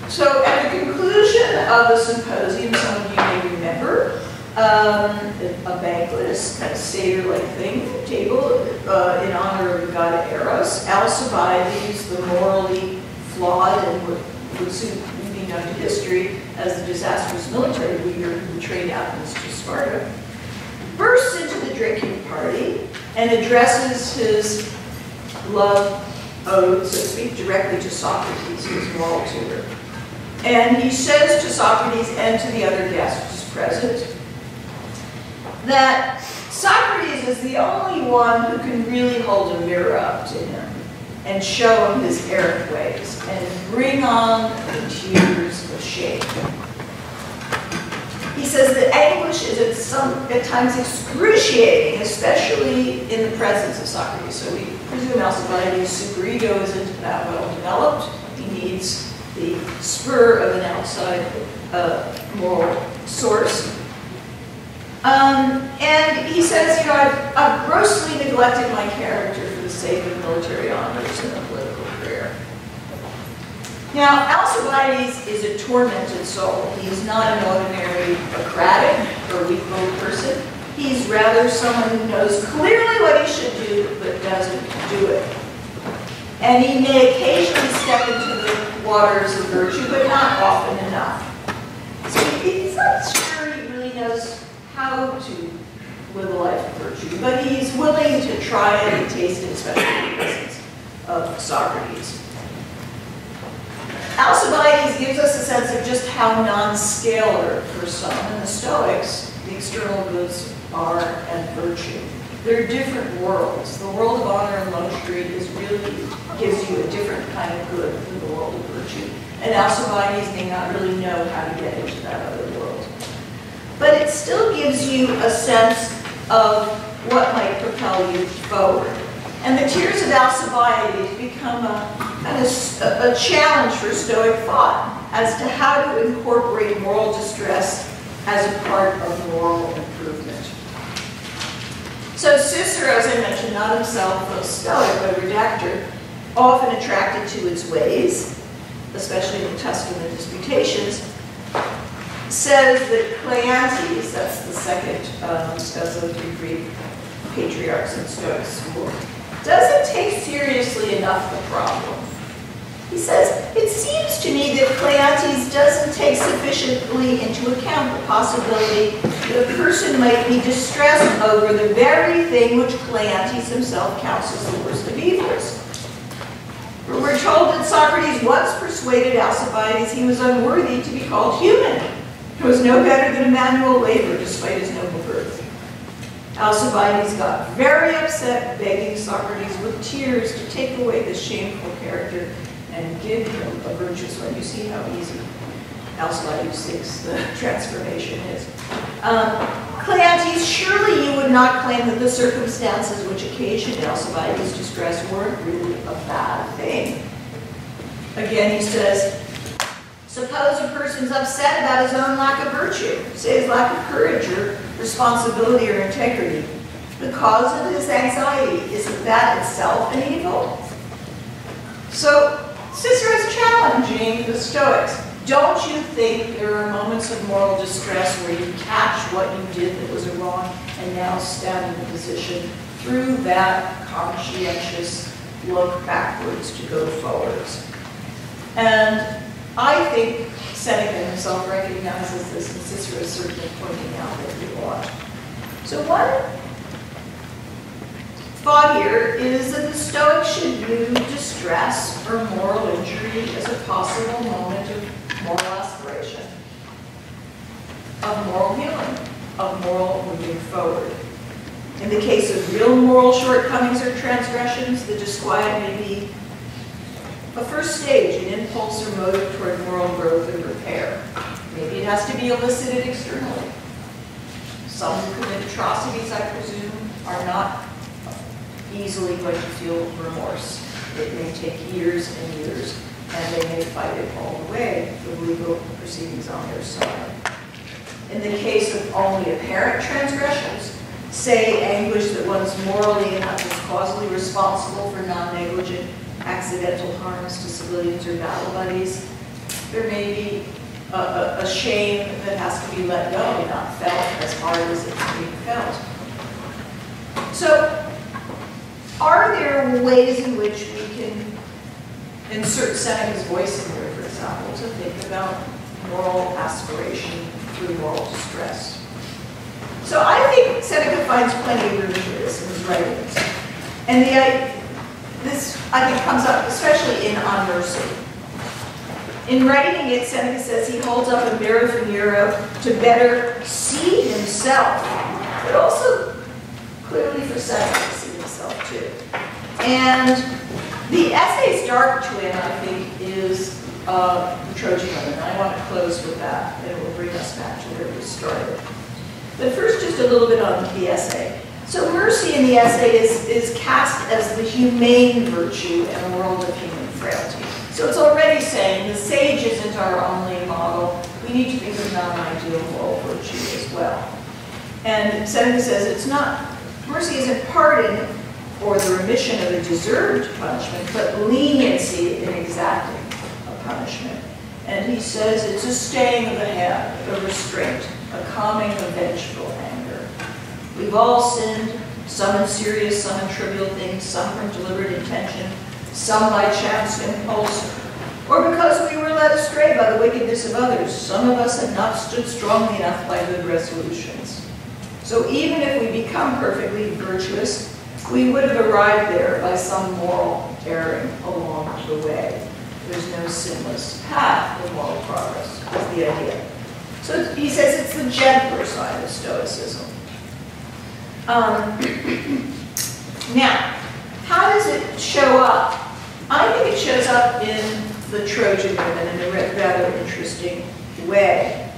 So at the conclusion of the symposium, some of you may remember, um, a banquet, a kind of Seder-like thing, table uh, in honor of the god Eros. Alcibiades, the morally flawed and would, would soon be known to history as the disastrous military leader who betrayed Athens to Sparta, bursts into the drinking party and addresses his love ode, so to speak, directly to Socrates, his moral tutor. And he says to Socrates and to the other guests present that Socrates is the only one who can really hold a mirror up to him and show him his errant ways, and bring on the tears of shame. He says that anguish is at some, at times excruciating, especially in the presence of Socrates. So we presume Alcibiades' superego isn't that well developed. He needs the spur of an outside uh, moral source. Um, and he says, you know, I've, I've grossly neglected my character for the sake of military honors and political. Now, Alcibiades is a tormented soul. He is not an ordinary Socratic or weak-willed person. He's rather someone who knows clearly what he should do, but doesn't do it. And he may occasionally step into the waters of virtue, but not often enough. So he's not sure he really knows how to live a life of virtue, but he's willing to try it and taste it, especially in the presence of Socrates. Alcibiades gives us a sense of just how non-scalar for some, and the Stoics, the external goods are and virtue. They're different worlds. The world of honor and luxury is really gives you a different kind of good than the world of virtue. And Alcibiades may not really know how to get into that other world. But it still gives you a sense of what might propel you forward. And the tears of Alcibiades become a, kind of a, a challenge for Stoic thought as to how to incorporate moral distress as a part of moral improvement. So Cicero, as I mentioned, not himself a Stoic, but a redactor, often attracted to its ways, especially in the Tusculan Disputations, says that Cleanthes, that's the second um, of the Greek patriarchs in Stoic school, doesn't take seriously enough the problem. He says, it seems to me that Cleanthes doesn't take sufficiently into account the possibility that a person might be distressed over the very thing which Cleanthes himself counts as the worst of evils. For We're told that Socrates once persuaded Alcibiades he was unworthy to be called human. He was no better than a manual laborer despite his noble birth. Alcibiades got very upset, begging Socrates with tears to take away this shameful character and give him a virtuous one. You see how easy Alcibiades thinks the (laughs) transformation is. Um, Cleanthes, surely you would not claim that the circumstances which occasioned Alcibiades' distress weren't really a bad thing. Again, he says, suppose a person's upset about his own lack of virtue, say his lack of courage or responsibility or integrity. The cause of his anxiety, isn't that itself an evil? So Cicero is challenging the Stoics. Don't you think there are moments of moral distress where you catch what you did that was wrong and now stand in the position through that conscientious look backwards to go forwards? And I think Seneca himself recognizes this, and Cicero is certainly pointing out that he ought. So one thought here is that the Stoics should view distress or moral injury as a possible moment of moral aspiration, of moral healing, of moral moving forward. In the case of real moral shortcomings or transgressions, the disquiet may be a first stage, an impulse or motive toward moral growth and repair. Maybe it has to be elicited externally. Some atrocities, I presume, are not easily going to feel remorse. It may take years and years, and they may fight it all the way, the legal proceedings on their side. In the case of only apparent transgressions, say anguish that one is morally and not just causally responsible for non-negligent accidental harms to civilians or battle buddies, there may be a, a, a, shame that has to be let go and not felt as hard as it's being felt. So, are there ways in which we can insert Seneca's voice in here, for example, to think about moral aspiration through moral distress? So I think Seneca finds plenty of room for this in his writings. And the, this, I think, comes up especially in On Mercy. In writing it, Seneca says he holds up a mirror for Nero to better see himself, but also clearly for Seneca to see himself too. And The essay's dark twin, I think, is uh, the Trojan women. I want to close with that, it will bring us back to where we started. But first, just a little bit on the essay. So mercy in the essay is, is cast as the humane virtue in a world of human frailty. So it's already saying the sage isn't our only model. We need to think of non-ideal moral virtue as well. And Seneca says it's not, mercy isn't pardon or the remission of a deserved punishment, but leniency in exacting a punishment. And he says it's a staying of the hand, a restraint, a calming of vengeful anger. We've all sinned, some in serious, some in trivial things, some from deliberate intention, some by chance impulse, or because we were led astray by the wickedness of others. Some of us have not stood strongly enough by good resolutions. So even if we become perfectly virtuous, we would have arrived there by some moral erring along the way. There's no sinless path of moral progress, is the idea. So he says it's the gentler side of Stoicism. Um, now, how does it show up? I think it shows up in the Trojan women in a rather interesting way.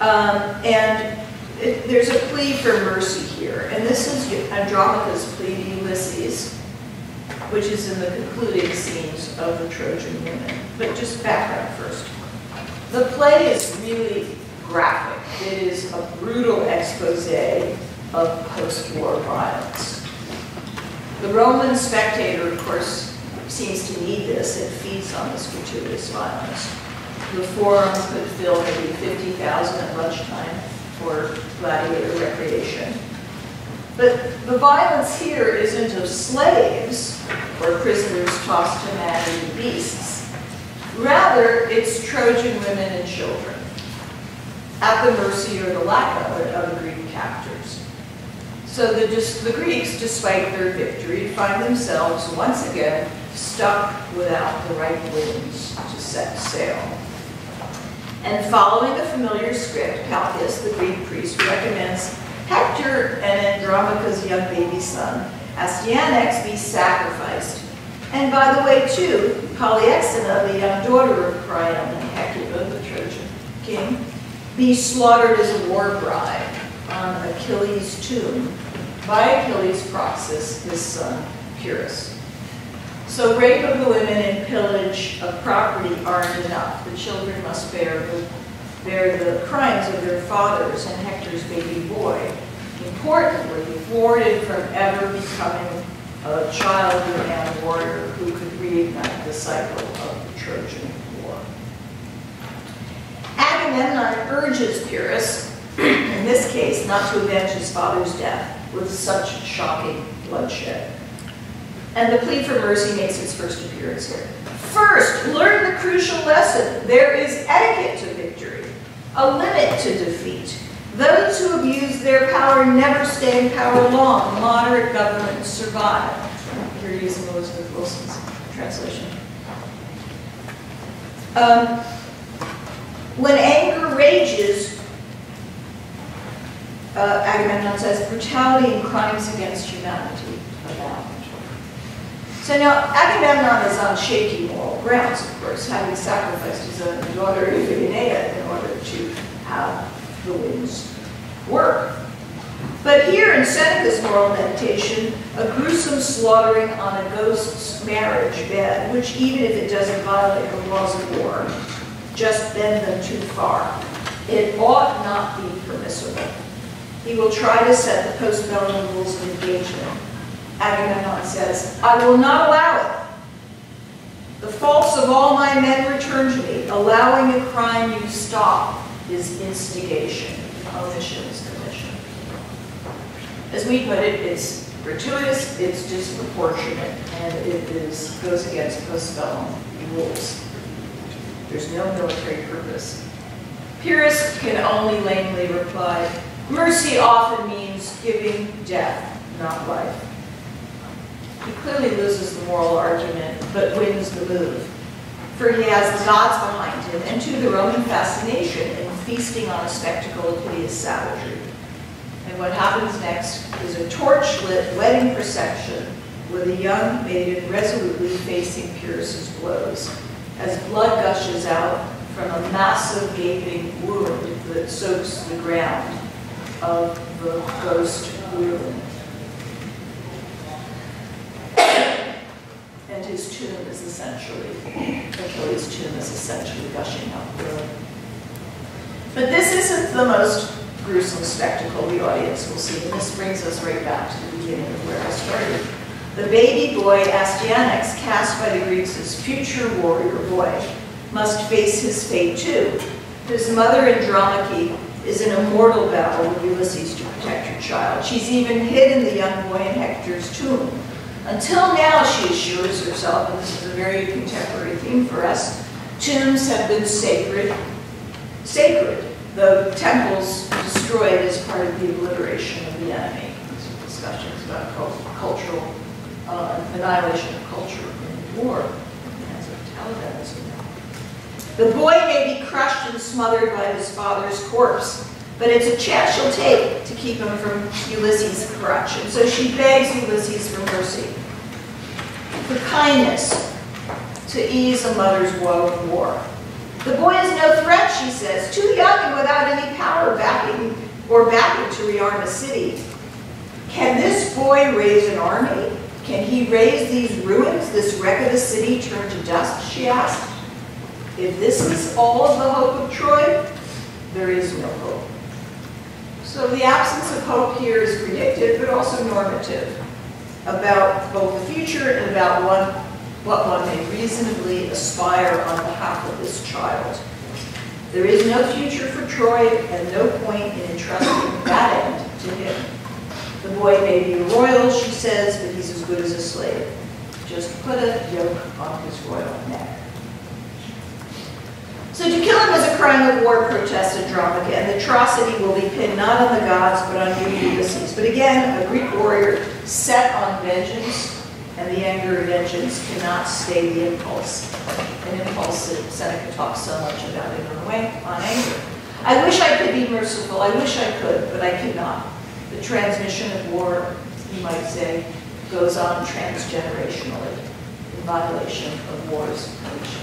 Um, and it, there's a plea for mercy here, and this is Andromache's plea to Ulysses, which is in the concluding scenes of the Trojan women. But just background first. The play is really graphic. It is a brutal expose of post-war violence. The Roman spectator, of course, seems to need this. It feeds on this gratuitous violence. The forum could fill maybe 50,000 at lunchtime for gladiator recreation. But the violence here isn't of slaves or prisoners tossed to mad and beasts. Rather, it's Trojan women and children at the mercy or the lack of it of the Greek captors. So the, the Greeks, despite their victory, find themselves once again stuck without the right winds to set sail. And following the familiar script, Calchas, the Greek priest, recommends Hector and Andromache's young baby son, Astyanax, be sacrificed. And by the way, too, Polyxena, the young daughter of Priam and Hecuba, the Trojan king, be slaughtered as a war bride on Achilles' tomb by Achilles' Proxus, his son, Pyrrhus. So rape of the women and pillage of property aren't enough. The children must bear the, bear the crimes of their fathers and Hector's baby boy. Importantly, thwarted from ever becoming a child and warrior who could reignite the cycle of the Trojan War. Agamemnon urges Pyrrhus, (clears throat) in this case, not to avenge his father's death with such shocking bloodshed. And the plea for mercy makes its first appearance here. First, learn the crucial lesson. There is etiquette to victory, a limit to defeat. Those who abuse their power never stay in power long. Moderate governments survive. Here using Elizabeth Wilson's translation. Um, when anger rages, uh, Agamemnon says, brutality and crimes against humanity abound. So now, Agamemnon is on shaky moral grounds, of course, having sacrificed his own daughter Iphigenia in order to have the winds work. But here in Seneca's moral meditation, a gruesome slaughtering on a ghost's marriage bed, which even if it doesn't violate the laws of war, just bend them too far. It ought not be permissible. He will try to set the post-bellum rules of engagement Agamemnon says, I will not allow it. The faults of all my men return to me. Allowing a crime you stop is instigation. Omission is commission. As we put it, it's gratuitous, it's disproportionate, and it is, goes against post bellum rules. There's no military purpose. Pyrrhus can only lamely reply, mercy often means giving death, not life. He clearly loses the moral argument, but wins the move. For he has the gods behind him, and to the Roman fascination in feasting on a spectacle of hideous savagery. And what happens next is a torch-lit wedding procession with a young maiden resolutely facing Pyrrhus's blows, as blood gushes out from a massive gaping wound that soaks the ground of the ghost wheeling. And his tomb is essentially, Achilles' tomb is essentially gushing out blood. But this isn't the most gruesome spectacle the audience will see, and this brings us right back to the beginning of where I started. The baby boy Astyanax, cast by the Greeks as future warrior boy, must face his fate too. His mother Andromache is an immortal mortal battle with Ulysses to protect her child. She's even hidden the young boy in Hector's tomb. Until now, she assures herself, and this is a very contemporary theme for us, tombs have been sacred, sacred, though temples destroyed as part of the obliteration of the enemy. These are discussions about cultural uh, annihilation of culture in war, as of Taliban, as you know. The boy may be crushed and smothered by his father's corpse, but it's a chance she'll take to keep him from Ulysses'. And so she begs Ulysses for mercy, for kindness, to ease a mother's woe of war. The boy is no threat, she says, too young and without any power backing or backing to rearm a city. Can this boy raise an army? Can he raise these ruins, this wreck of a city turned to dust, she asked. If this is all of the hope of Troy, there is no hope. So the absence of hope here is predictive, but also normative about both the future and about one, what one may reasonably aspire on behalf of this child. There is no future for Troy and no point in entrusting that end to him. The boy may be royal, she says, but he's as good as a slave. Just put a yoke on his royal neck. So to kill him is a crime of war, protested Andromache, and the atrocity will be pinned not on the gods, but on you, Ulysses. But again, a Greek warrior set on vengeance, and the anger of vengeance cannot stay the impulse. An impulse that Seneca talks so much about in on, way, on anger. I wish I could be merciful, I wish I could, but I cannot. The transmission of war, you might say, goes on transgenerationally in violation of war's conditions.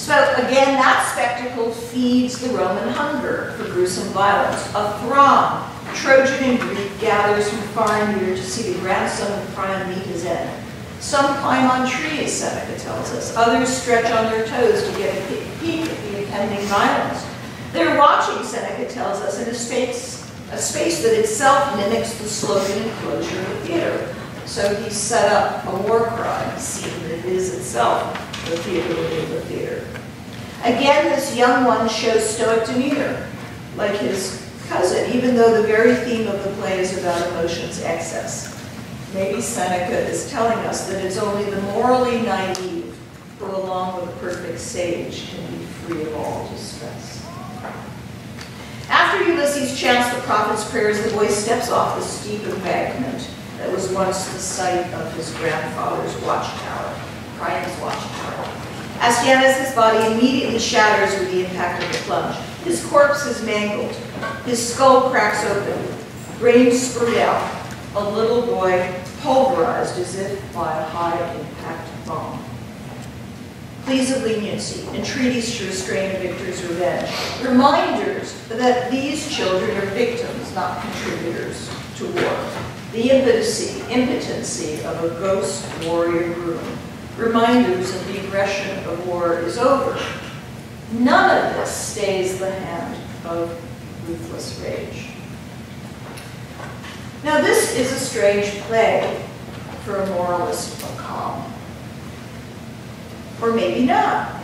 So again, that spectacle feeds the Roman hunger for gruesome violence. A throng, Trojan and Greek, gathers from far and near to see the grandson of Priam meet his end. Some climb on trees, Seneca tells us. Others stretch on their toes to get a peek at the impending violence. They're watching, Seneca tells us, in a space, a space that itself mimics the sloping enclosure of the theater. So he set up a war crime scene that is itself the theater within the theater. Again, this young one shows stoic demeanor, like his cousin, even though the very theme of the play is about emotions excess. Maybe Seneca is telling us that it's only the morally naive who, along with a perfect sage, can be free of all distress. After Ulysses chants the prophet's prayers, the boy steps off the steep embankment that was once the site of his grandfather's watchtower, Priam's watchtower. Astyanax' body immediately shatters with the impact of the plunge. His corpse is mangled. His skull cracks open. Brains spurt out. A little boy pulverized as if by a high-impact bomb. Pleas of leniency, entreaties to restrain a victor's revenge, reminders that these children are victims, not contributors to war. The impotency, impotency of a ghost warrior groom reminders of the aggression of war is over. None of this stays the hand of ruthless rage. Now this is a strange play for a moralist of calm. Or maybe not.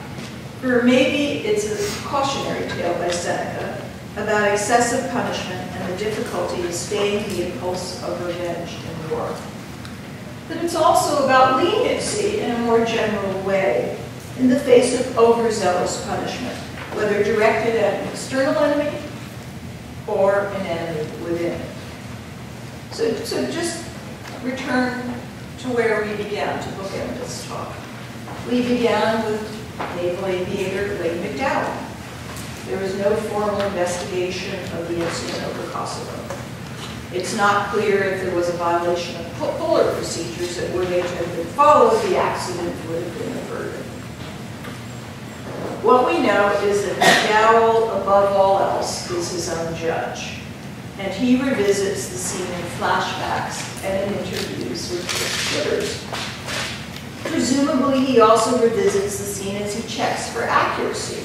Or maybe it's a cautionary tale by Seneca about excessive punishment and the difficulty of staying the impulse of revenge in war but it's also about leniency in a more general way in the face of overzealous punishment, whether directed at an external enemy or an enemy within. So, so just return to where we began to bookend this talk. We began with naval aviator Layne McDowell. There was no formal investigation of the incident over Kosovo. It's not clear if there was a violation of Fu- Fuller procedures that were they to have been followed, the accident would have been averted. What we know is that McDowell, above all else, is his own judge. And he revisits the scene in flashbacks and in interviews with Chivers. Presumably, he also revisits the scene as he checks for accuracy.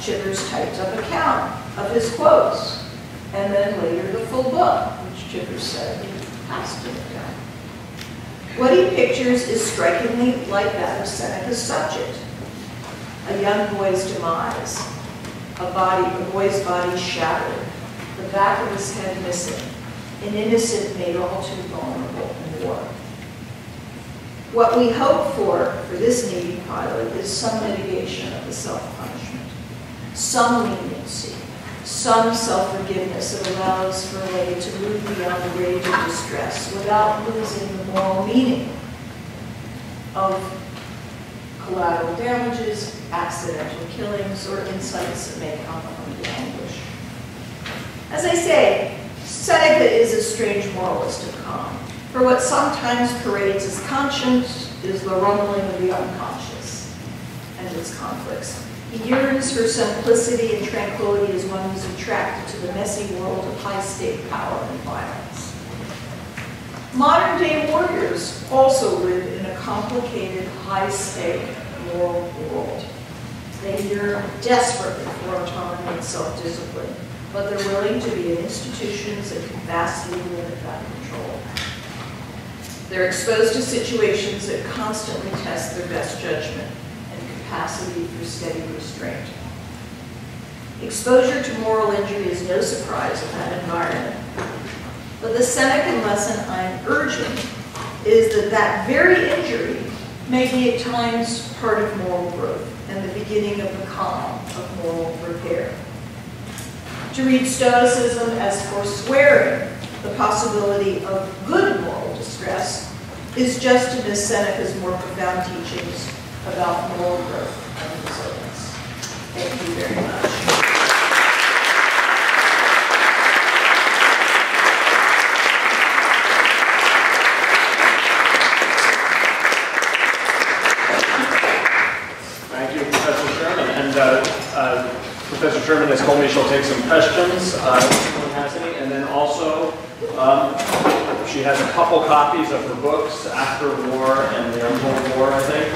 Chivers typed up a count of his quotes, and then later the full book, he passed it down. What he pictures is strikingly like that of Seneca's subject. A young boy's demise, a body, a boy's body shattered, the back of his head missing, an innocent made all too vulnerable in war. What we hope for for this Navy pilot is some mitigation of the self-punishment, some leniency, some self-forgiveness that allows for a Lay to move beyond the rage of distress without losing the moral meaning of collateral damages, accidental killings, or insights that may come from the anguish. As I say, Seneca is a strange moralist of calm. For what sometimes parades as conscience is the rumbling of the unconscious and its conflicts. He yearns for simplicity and tranquility as one who's attracted to the messy world of high-stake power and violence. Modern-day warriors also live in a complicated, high-stake moral world. They yearn desperately for autonomy and self-discipline, but they're willing to be in institutions that can vastly limit that control. They're exposed to situations that constantly test their best judgment capacity for steady restraint. Exposure to moral injury is no surprise in that environment. But the Senecan lesson I'm urging is that that very injury may be at times part of moral growth and the beginning of the calm of moral repair. To read Stoicism as forswearing the possibility of good moral distress is just to miss Seneca's more profound teachings about moral growth and resilience. Thank you very much. Thank you, Professor Sherman. And uh, uh, Professor Sherman has told me she'll take some questions, uh, if anyone has any. And then also, um, she has a couple copies of her books, After War and The Untold War, I think,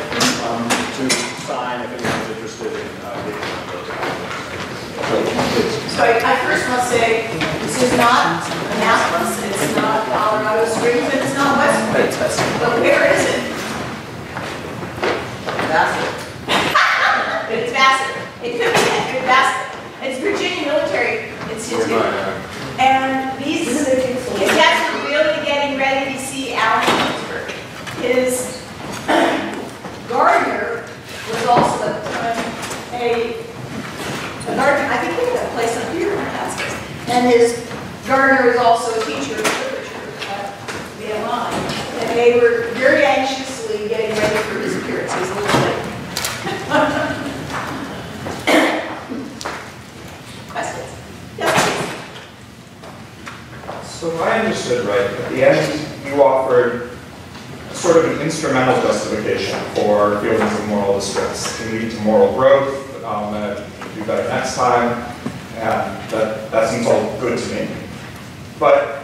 um, to sign if anyone's interested in uh, reading one of those. So I I first must say, this is not Annapolis, it's not Colorado Springs, and it's not West Point. But where is it? (laughs) It's Vassar. It could be Edgar Vassar. It's Virginia Military Institute. And these cadets are really getting ready to see Allen Ginsberg. His (coughs) gardener was also a, a gardener, I think they had a place up here in Alaska. And his gardener was also a teacher of literature uh, at VMI. And they were very anxiously getting ready for his appearance. He was a little late. (laughs) Questions? Yes, please. So if I understood right, at the end, you offered sort of an instrumental justification for feelings of moral distress. Can lead to moral growth, um, can do better next time, and that, that seems all good to me. But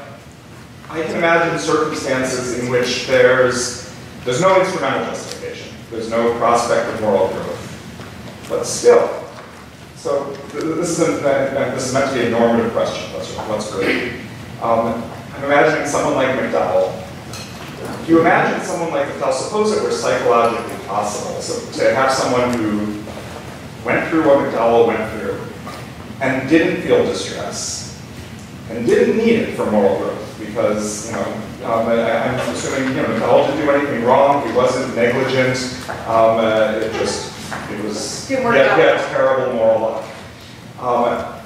I can imagine circumstances in which there's, there's no instrumental justification. There's no prospect of moral growth. But still, so this is, a, this is meant to be a normative question, let's, let's really. Um, I'm imagining someone like McDowell. If you imagine someone like McDowell, suppose it were psychologically possible so to have someone who went through what McDowell went through and didn't feel distress and didn't need it for moral growth because, you know, um, I, I'm assuming, you know, McDowell didn't do anything wrong, he wasn't negligent, um, uh, it just, it was, Didn't work he had- he had terrible moral life. Um,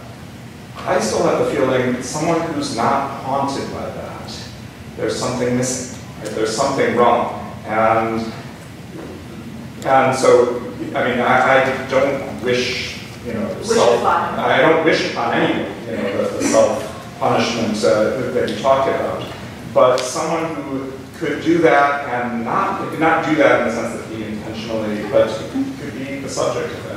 I still have the feeling someone who's not haunted by that, there's something missing, right? there's something wrong. And, and so, I mean, I, I don't wish, you know, Wish self. I don't wish upon anyone, you know, the, the self, punishment uh, that that you talk about. But someone who could do that and not, could not do that in the sense that he intentionally, but could be the subject of that,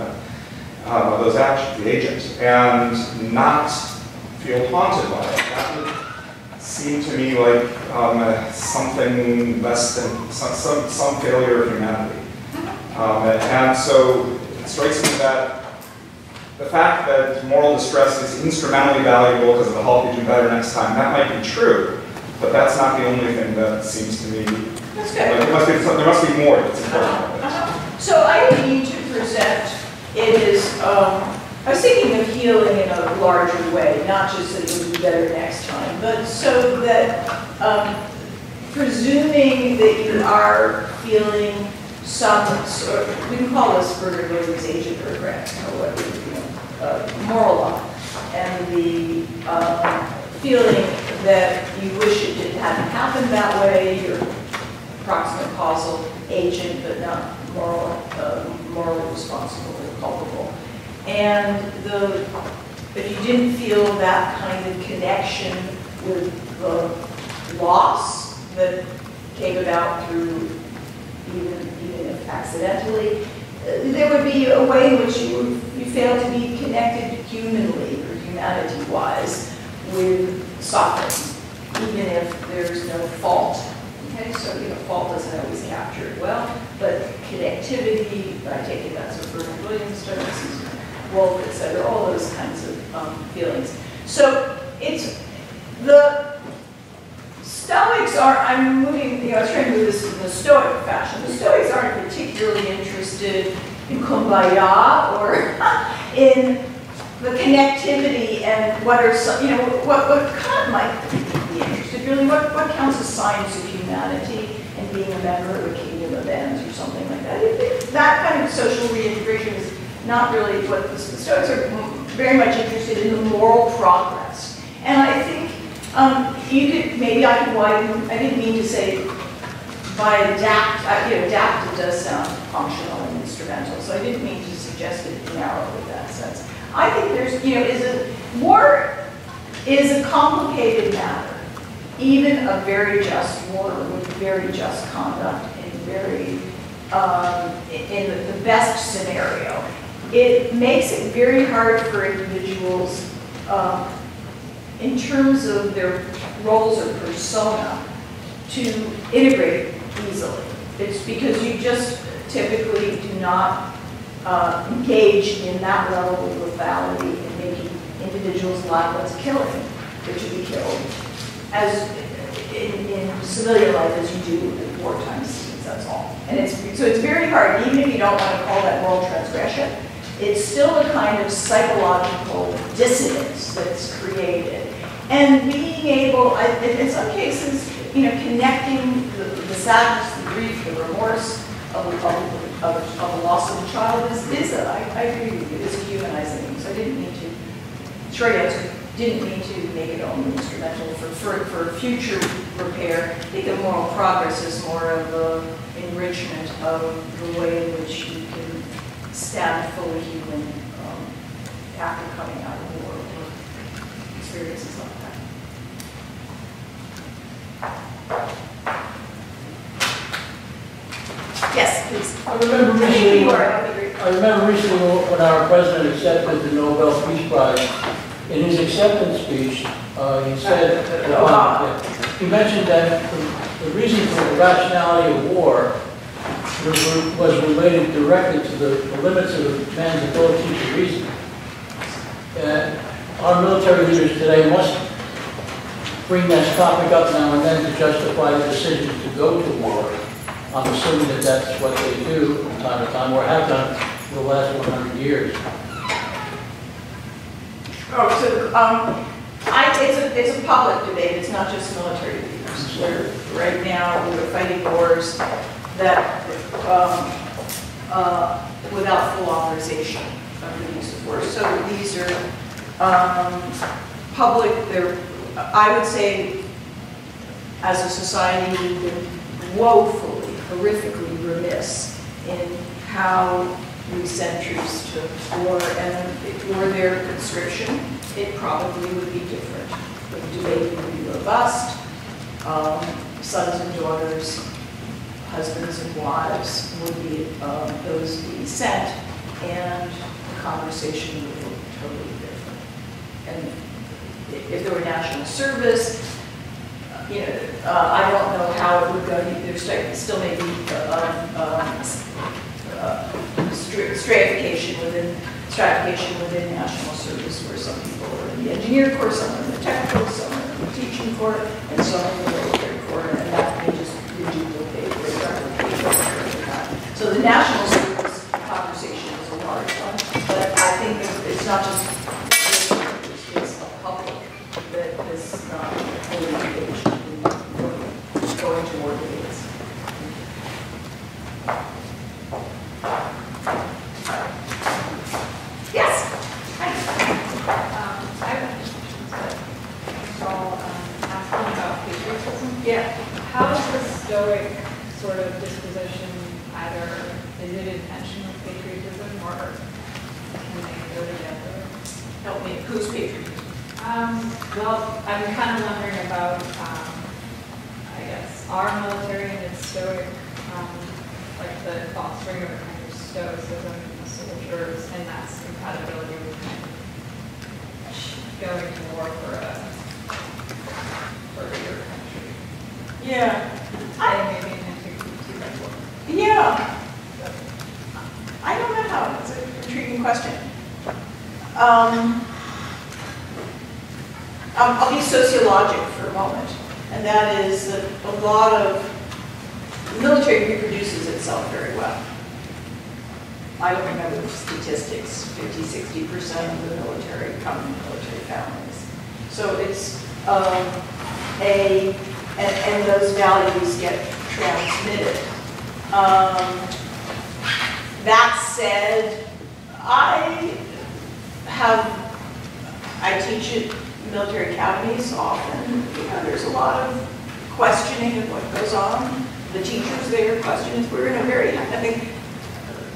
um, of those actions, the agent, and not feel haunted by it. That would seem to me like um, uh, something less than, some, some, some failure of humanity. Um, and so it strikes me that the fact that moral distress is instrumentally valuable because it'll help you do better next time, that might be true, but that's not the only thing that seems to me, That's like, good. there must be, there must be more that's important. about it. Uh-huh. So I need to present it as, um, I was thinking of healing in a larger way, not just that it would be better next time, but so that, um, presuming that you are feeling some sort, we can call this Bernard Williams agent regret, or whatever, you know, uh, moral law, and the, um, feeling that you wish it didn't happened that way, you're proximate causal agent, but not moral, uh, morally responsible or culpable. And the, if you didn't feel that kind of connection with the loss that came about through even, even if accidentally, there would be a way in which you, you fail to be connected humanly or humanity-wise with suffering, even if there's no fault Okay, so, you know, fault doesn't always capture it well, but connectivity, I take it that's what Bernard Williams does, Wolf, et cetera, all those kinds of um, feelings. So it's, the Stoics are, I'm moving, you know, I was trying to move this in the Stoic fashion. The Stoics aren't particularly interested in kumbaya or (laughs) in the connectivity and what are some, you know, what, what Kant might be interested, really, what, what counts as signs of humanity and being a member of a kingdom of ends or something like that. That kind of social reintegration is not really what the Stoics are very much interested in the moral progress. And I think um, you could, maybe I could widen, I didn't mean to say by adapt, uh, you know, adaptive does sound functional and instrumental, so I didn't mean to suggest it narrowly in that sense. I think there's, you know, is a, war is a complicated matter. Even a very just war with very just conduct and very, um, in the- the best scenario, it makes it very hard for individuals, um, in terms of their roles or persona, to integrate easily. It's because you just typically do not uh, engage in that level of lethality and making individuals liable to killing, or to be killed, as in, in civilian life as you do in wartime scenes, that's all. And it's, so it's very hard, even if you don't want to call that moral transgression, it's still a kind of psychological dissonance that's created. And being able, I- in some cases, you know, connecting the the sadness, the grief, the remorse of, of, of, of the loss of a child is, is a, I, I agree with you, is a humanizing thing. So I didn't mean to, short answer, didn't mean to make it only instrumental for, for, for future repair. I think of moral progress is more of an enrichment of the way in which you can stand fully human um, after coming out of the war or experiences like that. Yes, please. I remember recently, you are, I would agree. I remember recently when our president accepted the Nobel Peace Prize, in his acceptance speech, uh, he said, Uh, he mentioned that the- reason for the rationality of war was- related directly to the the limits of man's ability to reason. And our military leaders today must bring this topic up now and then to justify the decision to go to war. I'm assuming that that's what they do from time to time, or have done for the last 100 years. Oh, so, um, I, it's a, it's a public debate, it's not just military leaders. Where, right now, we're fighting wars that, um, uh, without full authorization of the use of force. So these are, um, public, they're, I would say, as a society, we've been woefully, horrifically remiss in how we send troops to war, and if it were their conscription, it probably would be different. The debate would be robust. Um, Sons and daughters, husbands and wives would be, um, those be sent, and the conversation would look totally different. And if there were national service, uh, you know, uh, I don't know how it would go, there's sti- still may be uh, um, um, uh, stratification within, stratification within national service, where some people are in the engineer corps, some are in the technical, some are in the teaching corps, and some are in the military corps, and that may just reduplicate, replicate. So the national service conversation is a large one, but I think it's- not just, it's a public that is not fully engaged in going to more debates. Yes? Hi. Um, I have a question, but first of all, um, asking about patriotism. Yeah. How is the Stoic sort of disposition either, is it intentional patriotism or can they go together? Help me, who's patriotism? Um, well, I'm kind of wondering about, um, I guess, our military and its Stoic, um, like the fostering of a kind of stoicism in the soldiers and that's compatibility with kind of going to war for a, for country. Yeah. I maybe Yeah. I don't know how, it's an intriguing question. Um, I'll I'll be sociologic for a moment, and that is that a lot of, the military reproduces itself very well. I don't remember the statistics, 50, 60% of the military come from military families. So it's um, a, and, and those values get transmitted. Um, That said, I have, I teach at military academies often, you know, there's a lot of questioning of what goes on. The teachers there question, it. we're in a very, I think,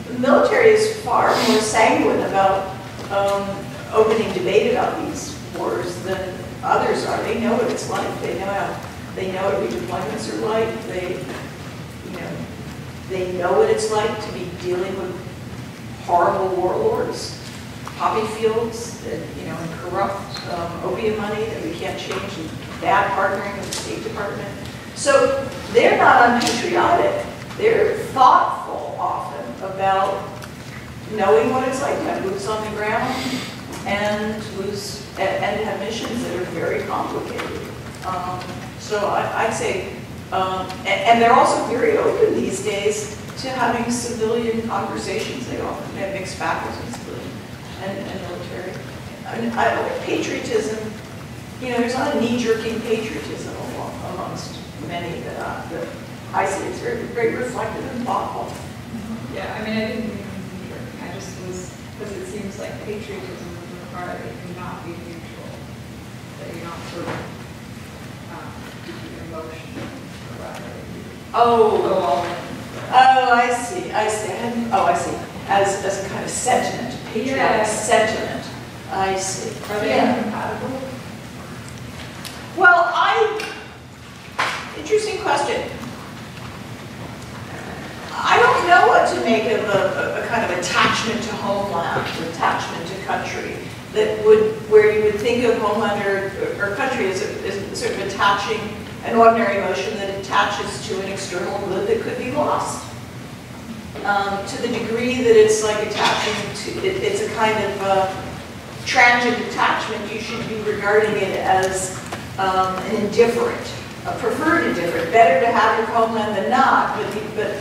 the military is far more sanguine about um, opening debate about these wars than others are. They know what it's like, they know how, they know what redeployments are like, they, you know, they know what it's like to be dealing with horrible warlords, poppy fields, that, you know, and corrupt um, opium money that we can't change, and bad partnering with the State Department. So they're not unpatriotic. They're thoughtful often about knowing what it's like to have boots on the ground and lose, and have missions that are very complicated. Um, So I- I'd say um, And and they're also very open these days to having civilian conversations. They often have mixed faculty, civilian and and military. I- Patriotism, you know, there's not a knee-jerking patriotism among- amongst many that I- that I see. It's very, very reflective and thoughtful. Yeah, I mean, I didn't mean I just was, because it seems like patriotism would require that you not be neutral, that you're not sort of, um, emotional, or rather, you Oh, go all. Oh, I see, I see, I hadn't, oh, I see, as, as a kind of sentiment, patriotic Yeah. sentiment, I see. Are they Yeah. incompatible? Well, I, interesting question. I don't know what to make of a, a- a kind of attachment to homeland, attachment to country, that would, where you would think of homeland or, or country as, a- as sort of attaching an ordinary emotion that attaches to an external good that could be lost. Um, to the degree that it's like attaching to, it, it's a kind of uh, transient attachment, you should be regarding it as um, an indifferent, a preferred indifferent. Better to have your homeland than not, but, but,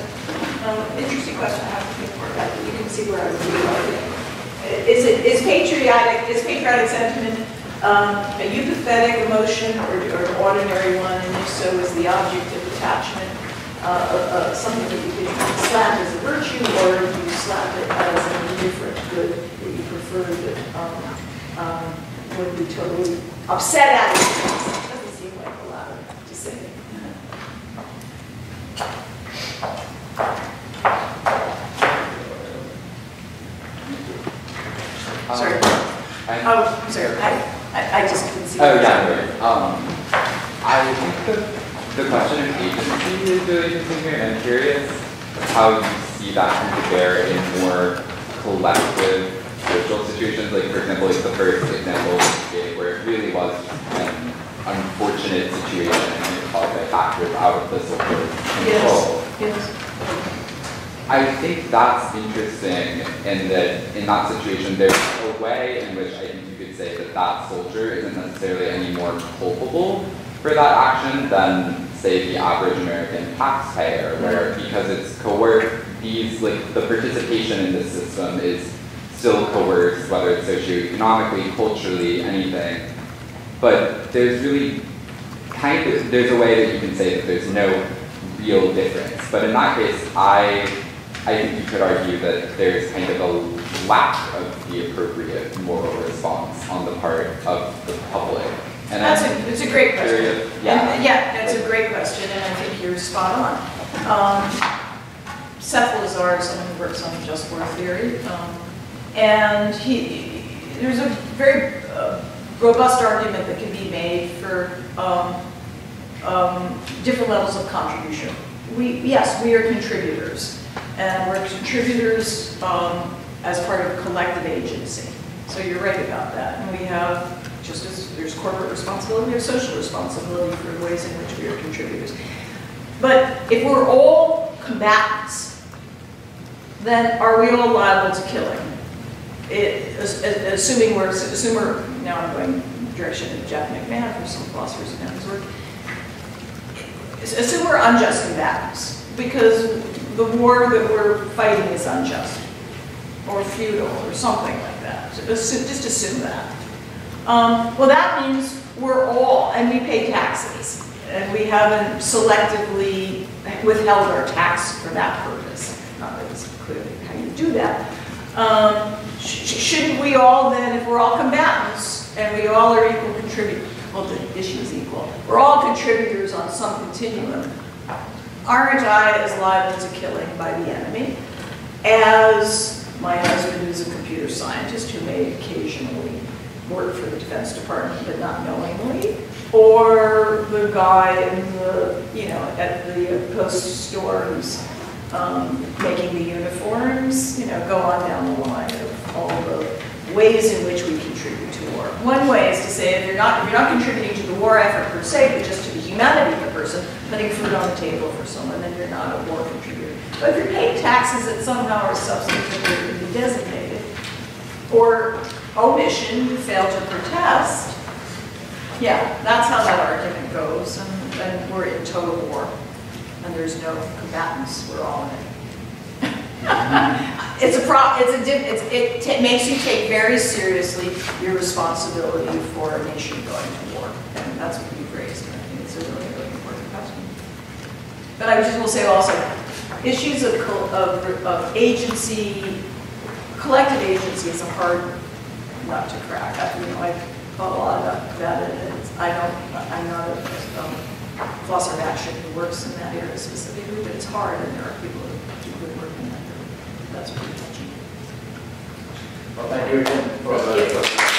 um, interesting question, I have to think about it. You can see where I be going. Is it, is patriotic, is patriotic sentiment um, a eupathetic emotion or or an ordinary one? And if so, is the object of attachment uh, something that you can slap as a virtue or you slap it as an indifferent good that you prefer that um, um, would be totally upset at it? Doesn't seem like allowed to say. Sorry. I- Oh, I'm sorry, I, I I just couldn't see. Oh, yeah, Um, I think the, the question of agency is really interesting here, and I'm curious how you see that come to bear in more collective social situations, like for example, like the first example where it really was an unfortunate situation and it caused by factors out of the social control. Yes, yes. I think that's interesting in that in that situation there's a way in which I think say that that soldier isn't necessarily any more culpable for that action than say the average American taxpayer, where because it's coerced, these like the participation in this system is still coerced, whether it's socioeconomically, culturally, anything. But there's really kind of there's a way that you can say that there's no real difference. But in that case, I I think you could argue that there's kind of a lack of the appropriate moral response on the part of the public. And That's a, it's a great question. And, yeah. yeah, that's a great question, and I think you're spot on. Um, Seth Lazar, someone who works on just war theory, um, and he, there's a very uh, robust argument that can be made for um, um, different levels of contribution. We, yes, we are contributors, and we're contributors um, as part of collective agency. So you're right about that, and we have, just as there's corporate responsibility, there's social responsibility for the ways in which we are contributors. But if we're all combatants, then are we all liable to killing? It, as- as- assuming we're, assume we're, now I'm going direction of Jeff McMahan, for some philosophers know his work. Assume we're unjust combatants, because the war that we're fighting is unjust, or feudal, or something like that. So Just assume that. Um, Well, that means we're all, and we pay taxes, and we haven't selectively withheld our tax for that purpose. Not that it's clearly how you do that. Um, sh- Shouldn't we all then, if we're all combatants, and we all are equal contributors, well, the issue is equal, we're all contributors on some continuum, aren't I liable to killing by the enemy as my husband who's a computer scientist who may occasionally work for the Defense Department but not knowingly, or the guy in the, you know, at the post store who's um, making the uniforms, you know, go on down the line of all the ways in which we contribute to war. One way is to say if you're not, if you're not contributing to the war effort per se, but just to humanity of the person, putting food on the table for someone, then you're not a war contributor. But if you're paying taxes that somehow are substantively be designated, or omission, you fail to protest, yeah, that's how that argument goes, and, we're in total war, and there's no combatants, we're all in it. (laughs) It's a pro, it's a, dip- it's, it makes you take very seriously your responsibility for a nation going to war, and that's what you've raised, and I think it's a really, really important question. But I just will say also, issues of, of, of agency, collective agency is a hard nut to crack. I, you know, I've thought a lot about that, and I don't, I'm not a, um, philosopher of action who works in that area specifically, but it's hard, and there are people who do good work in that area. That's pretty touching. Well, thank you again for the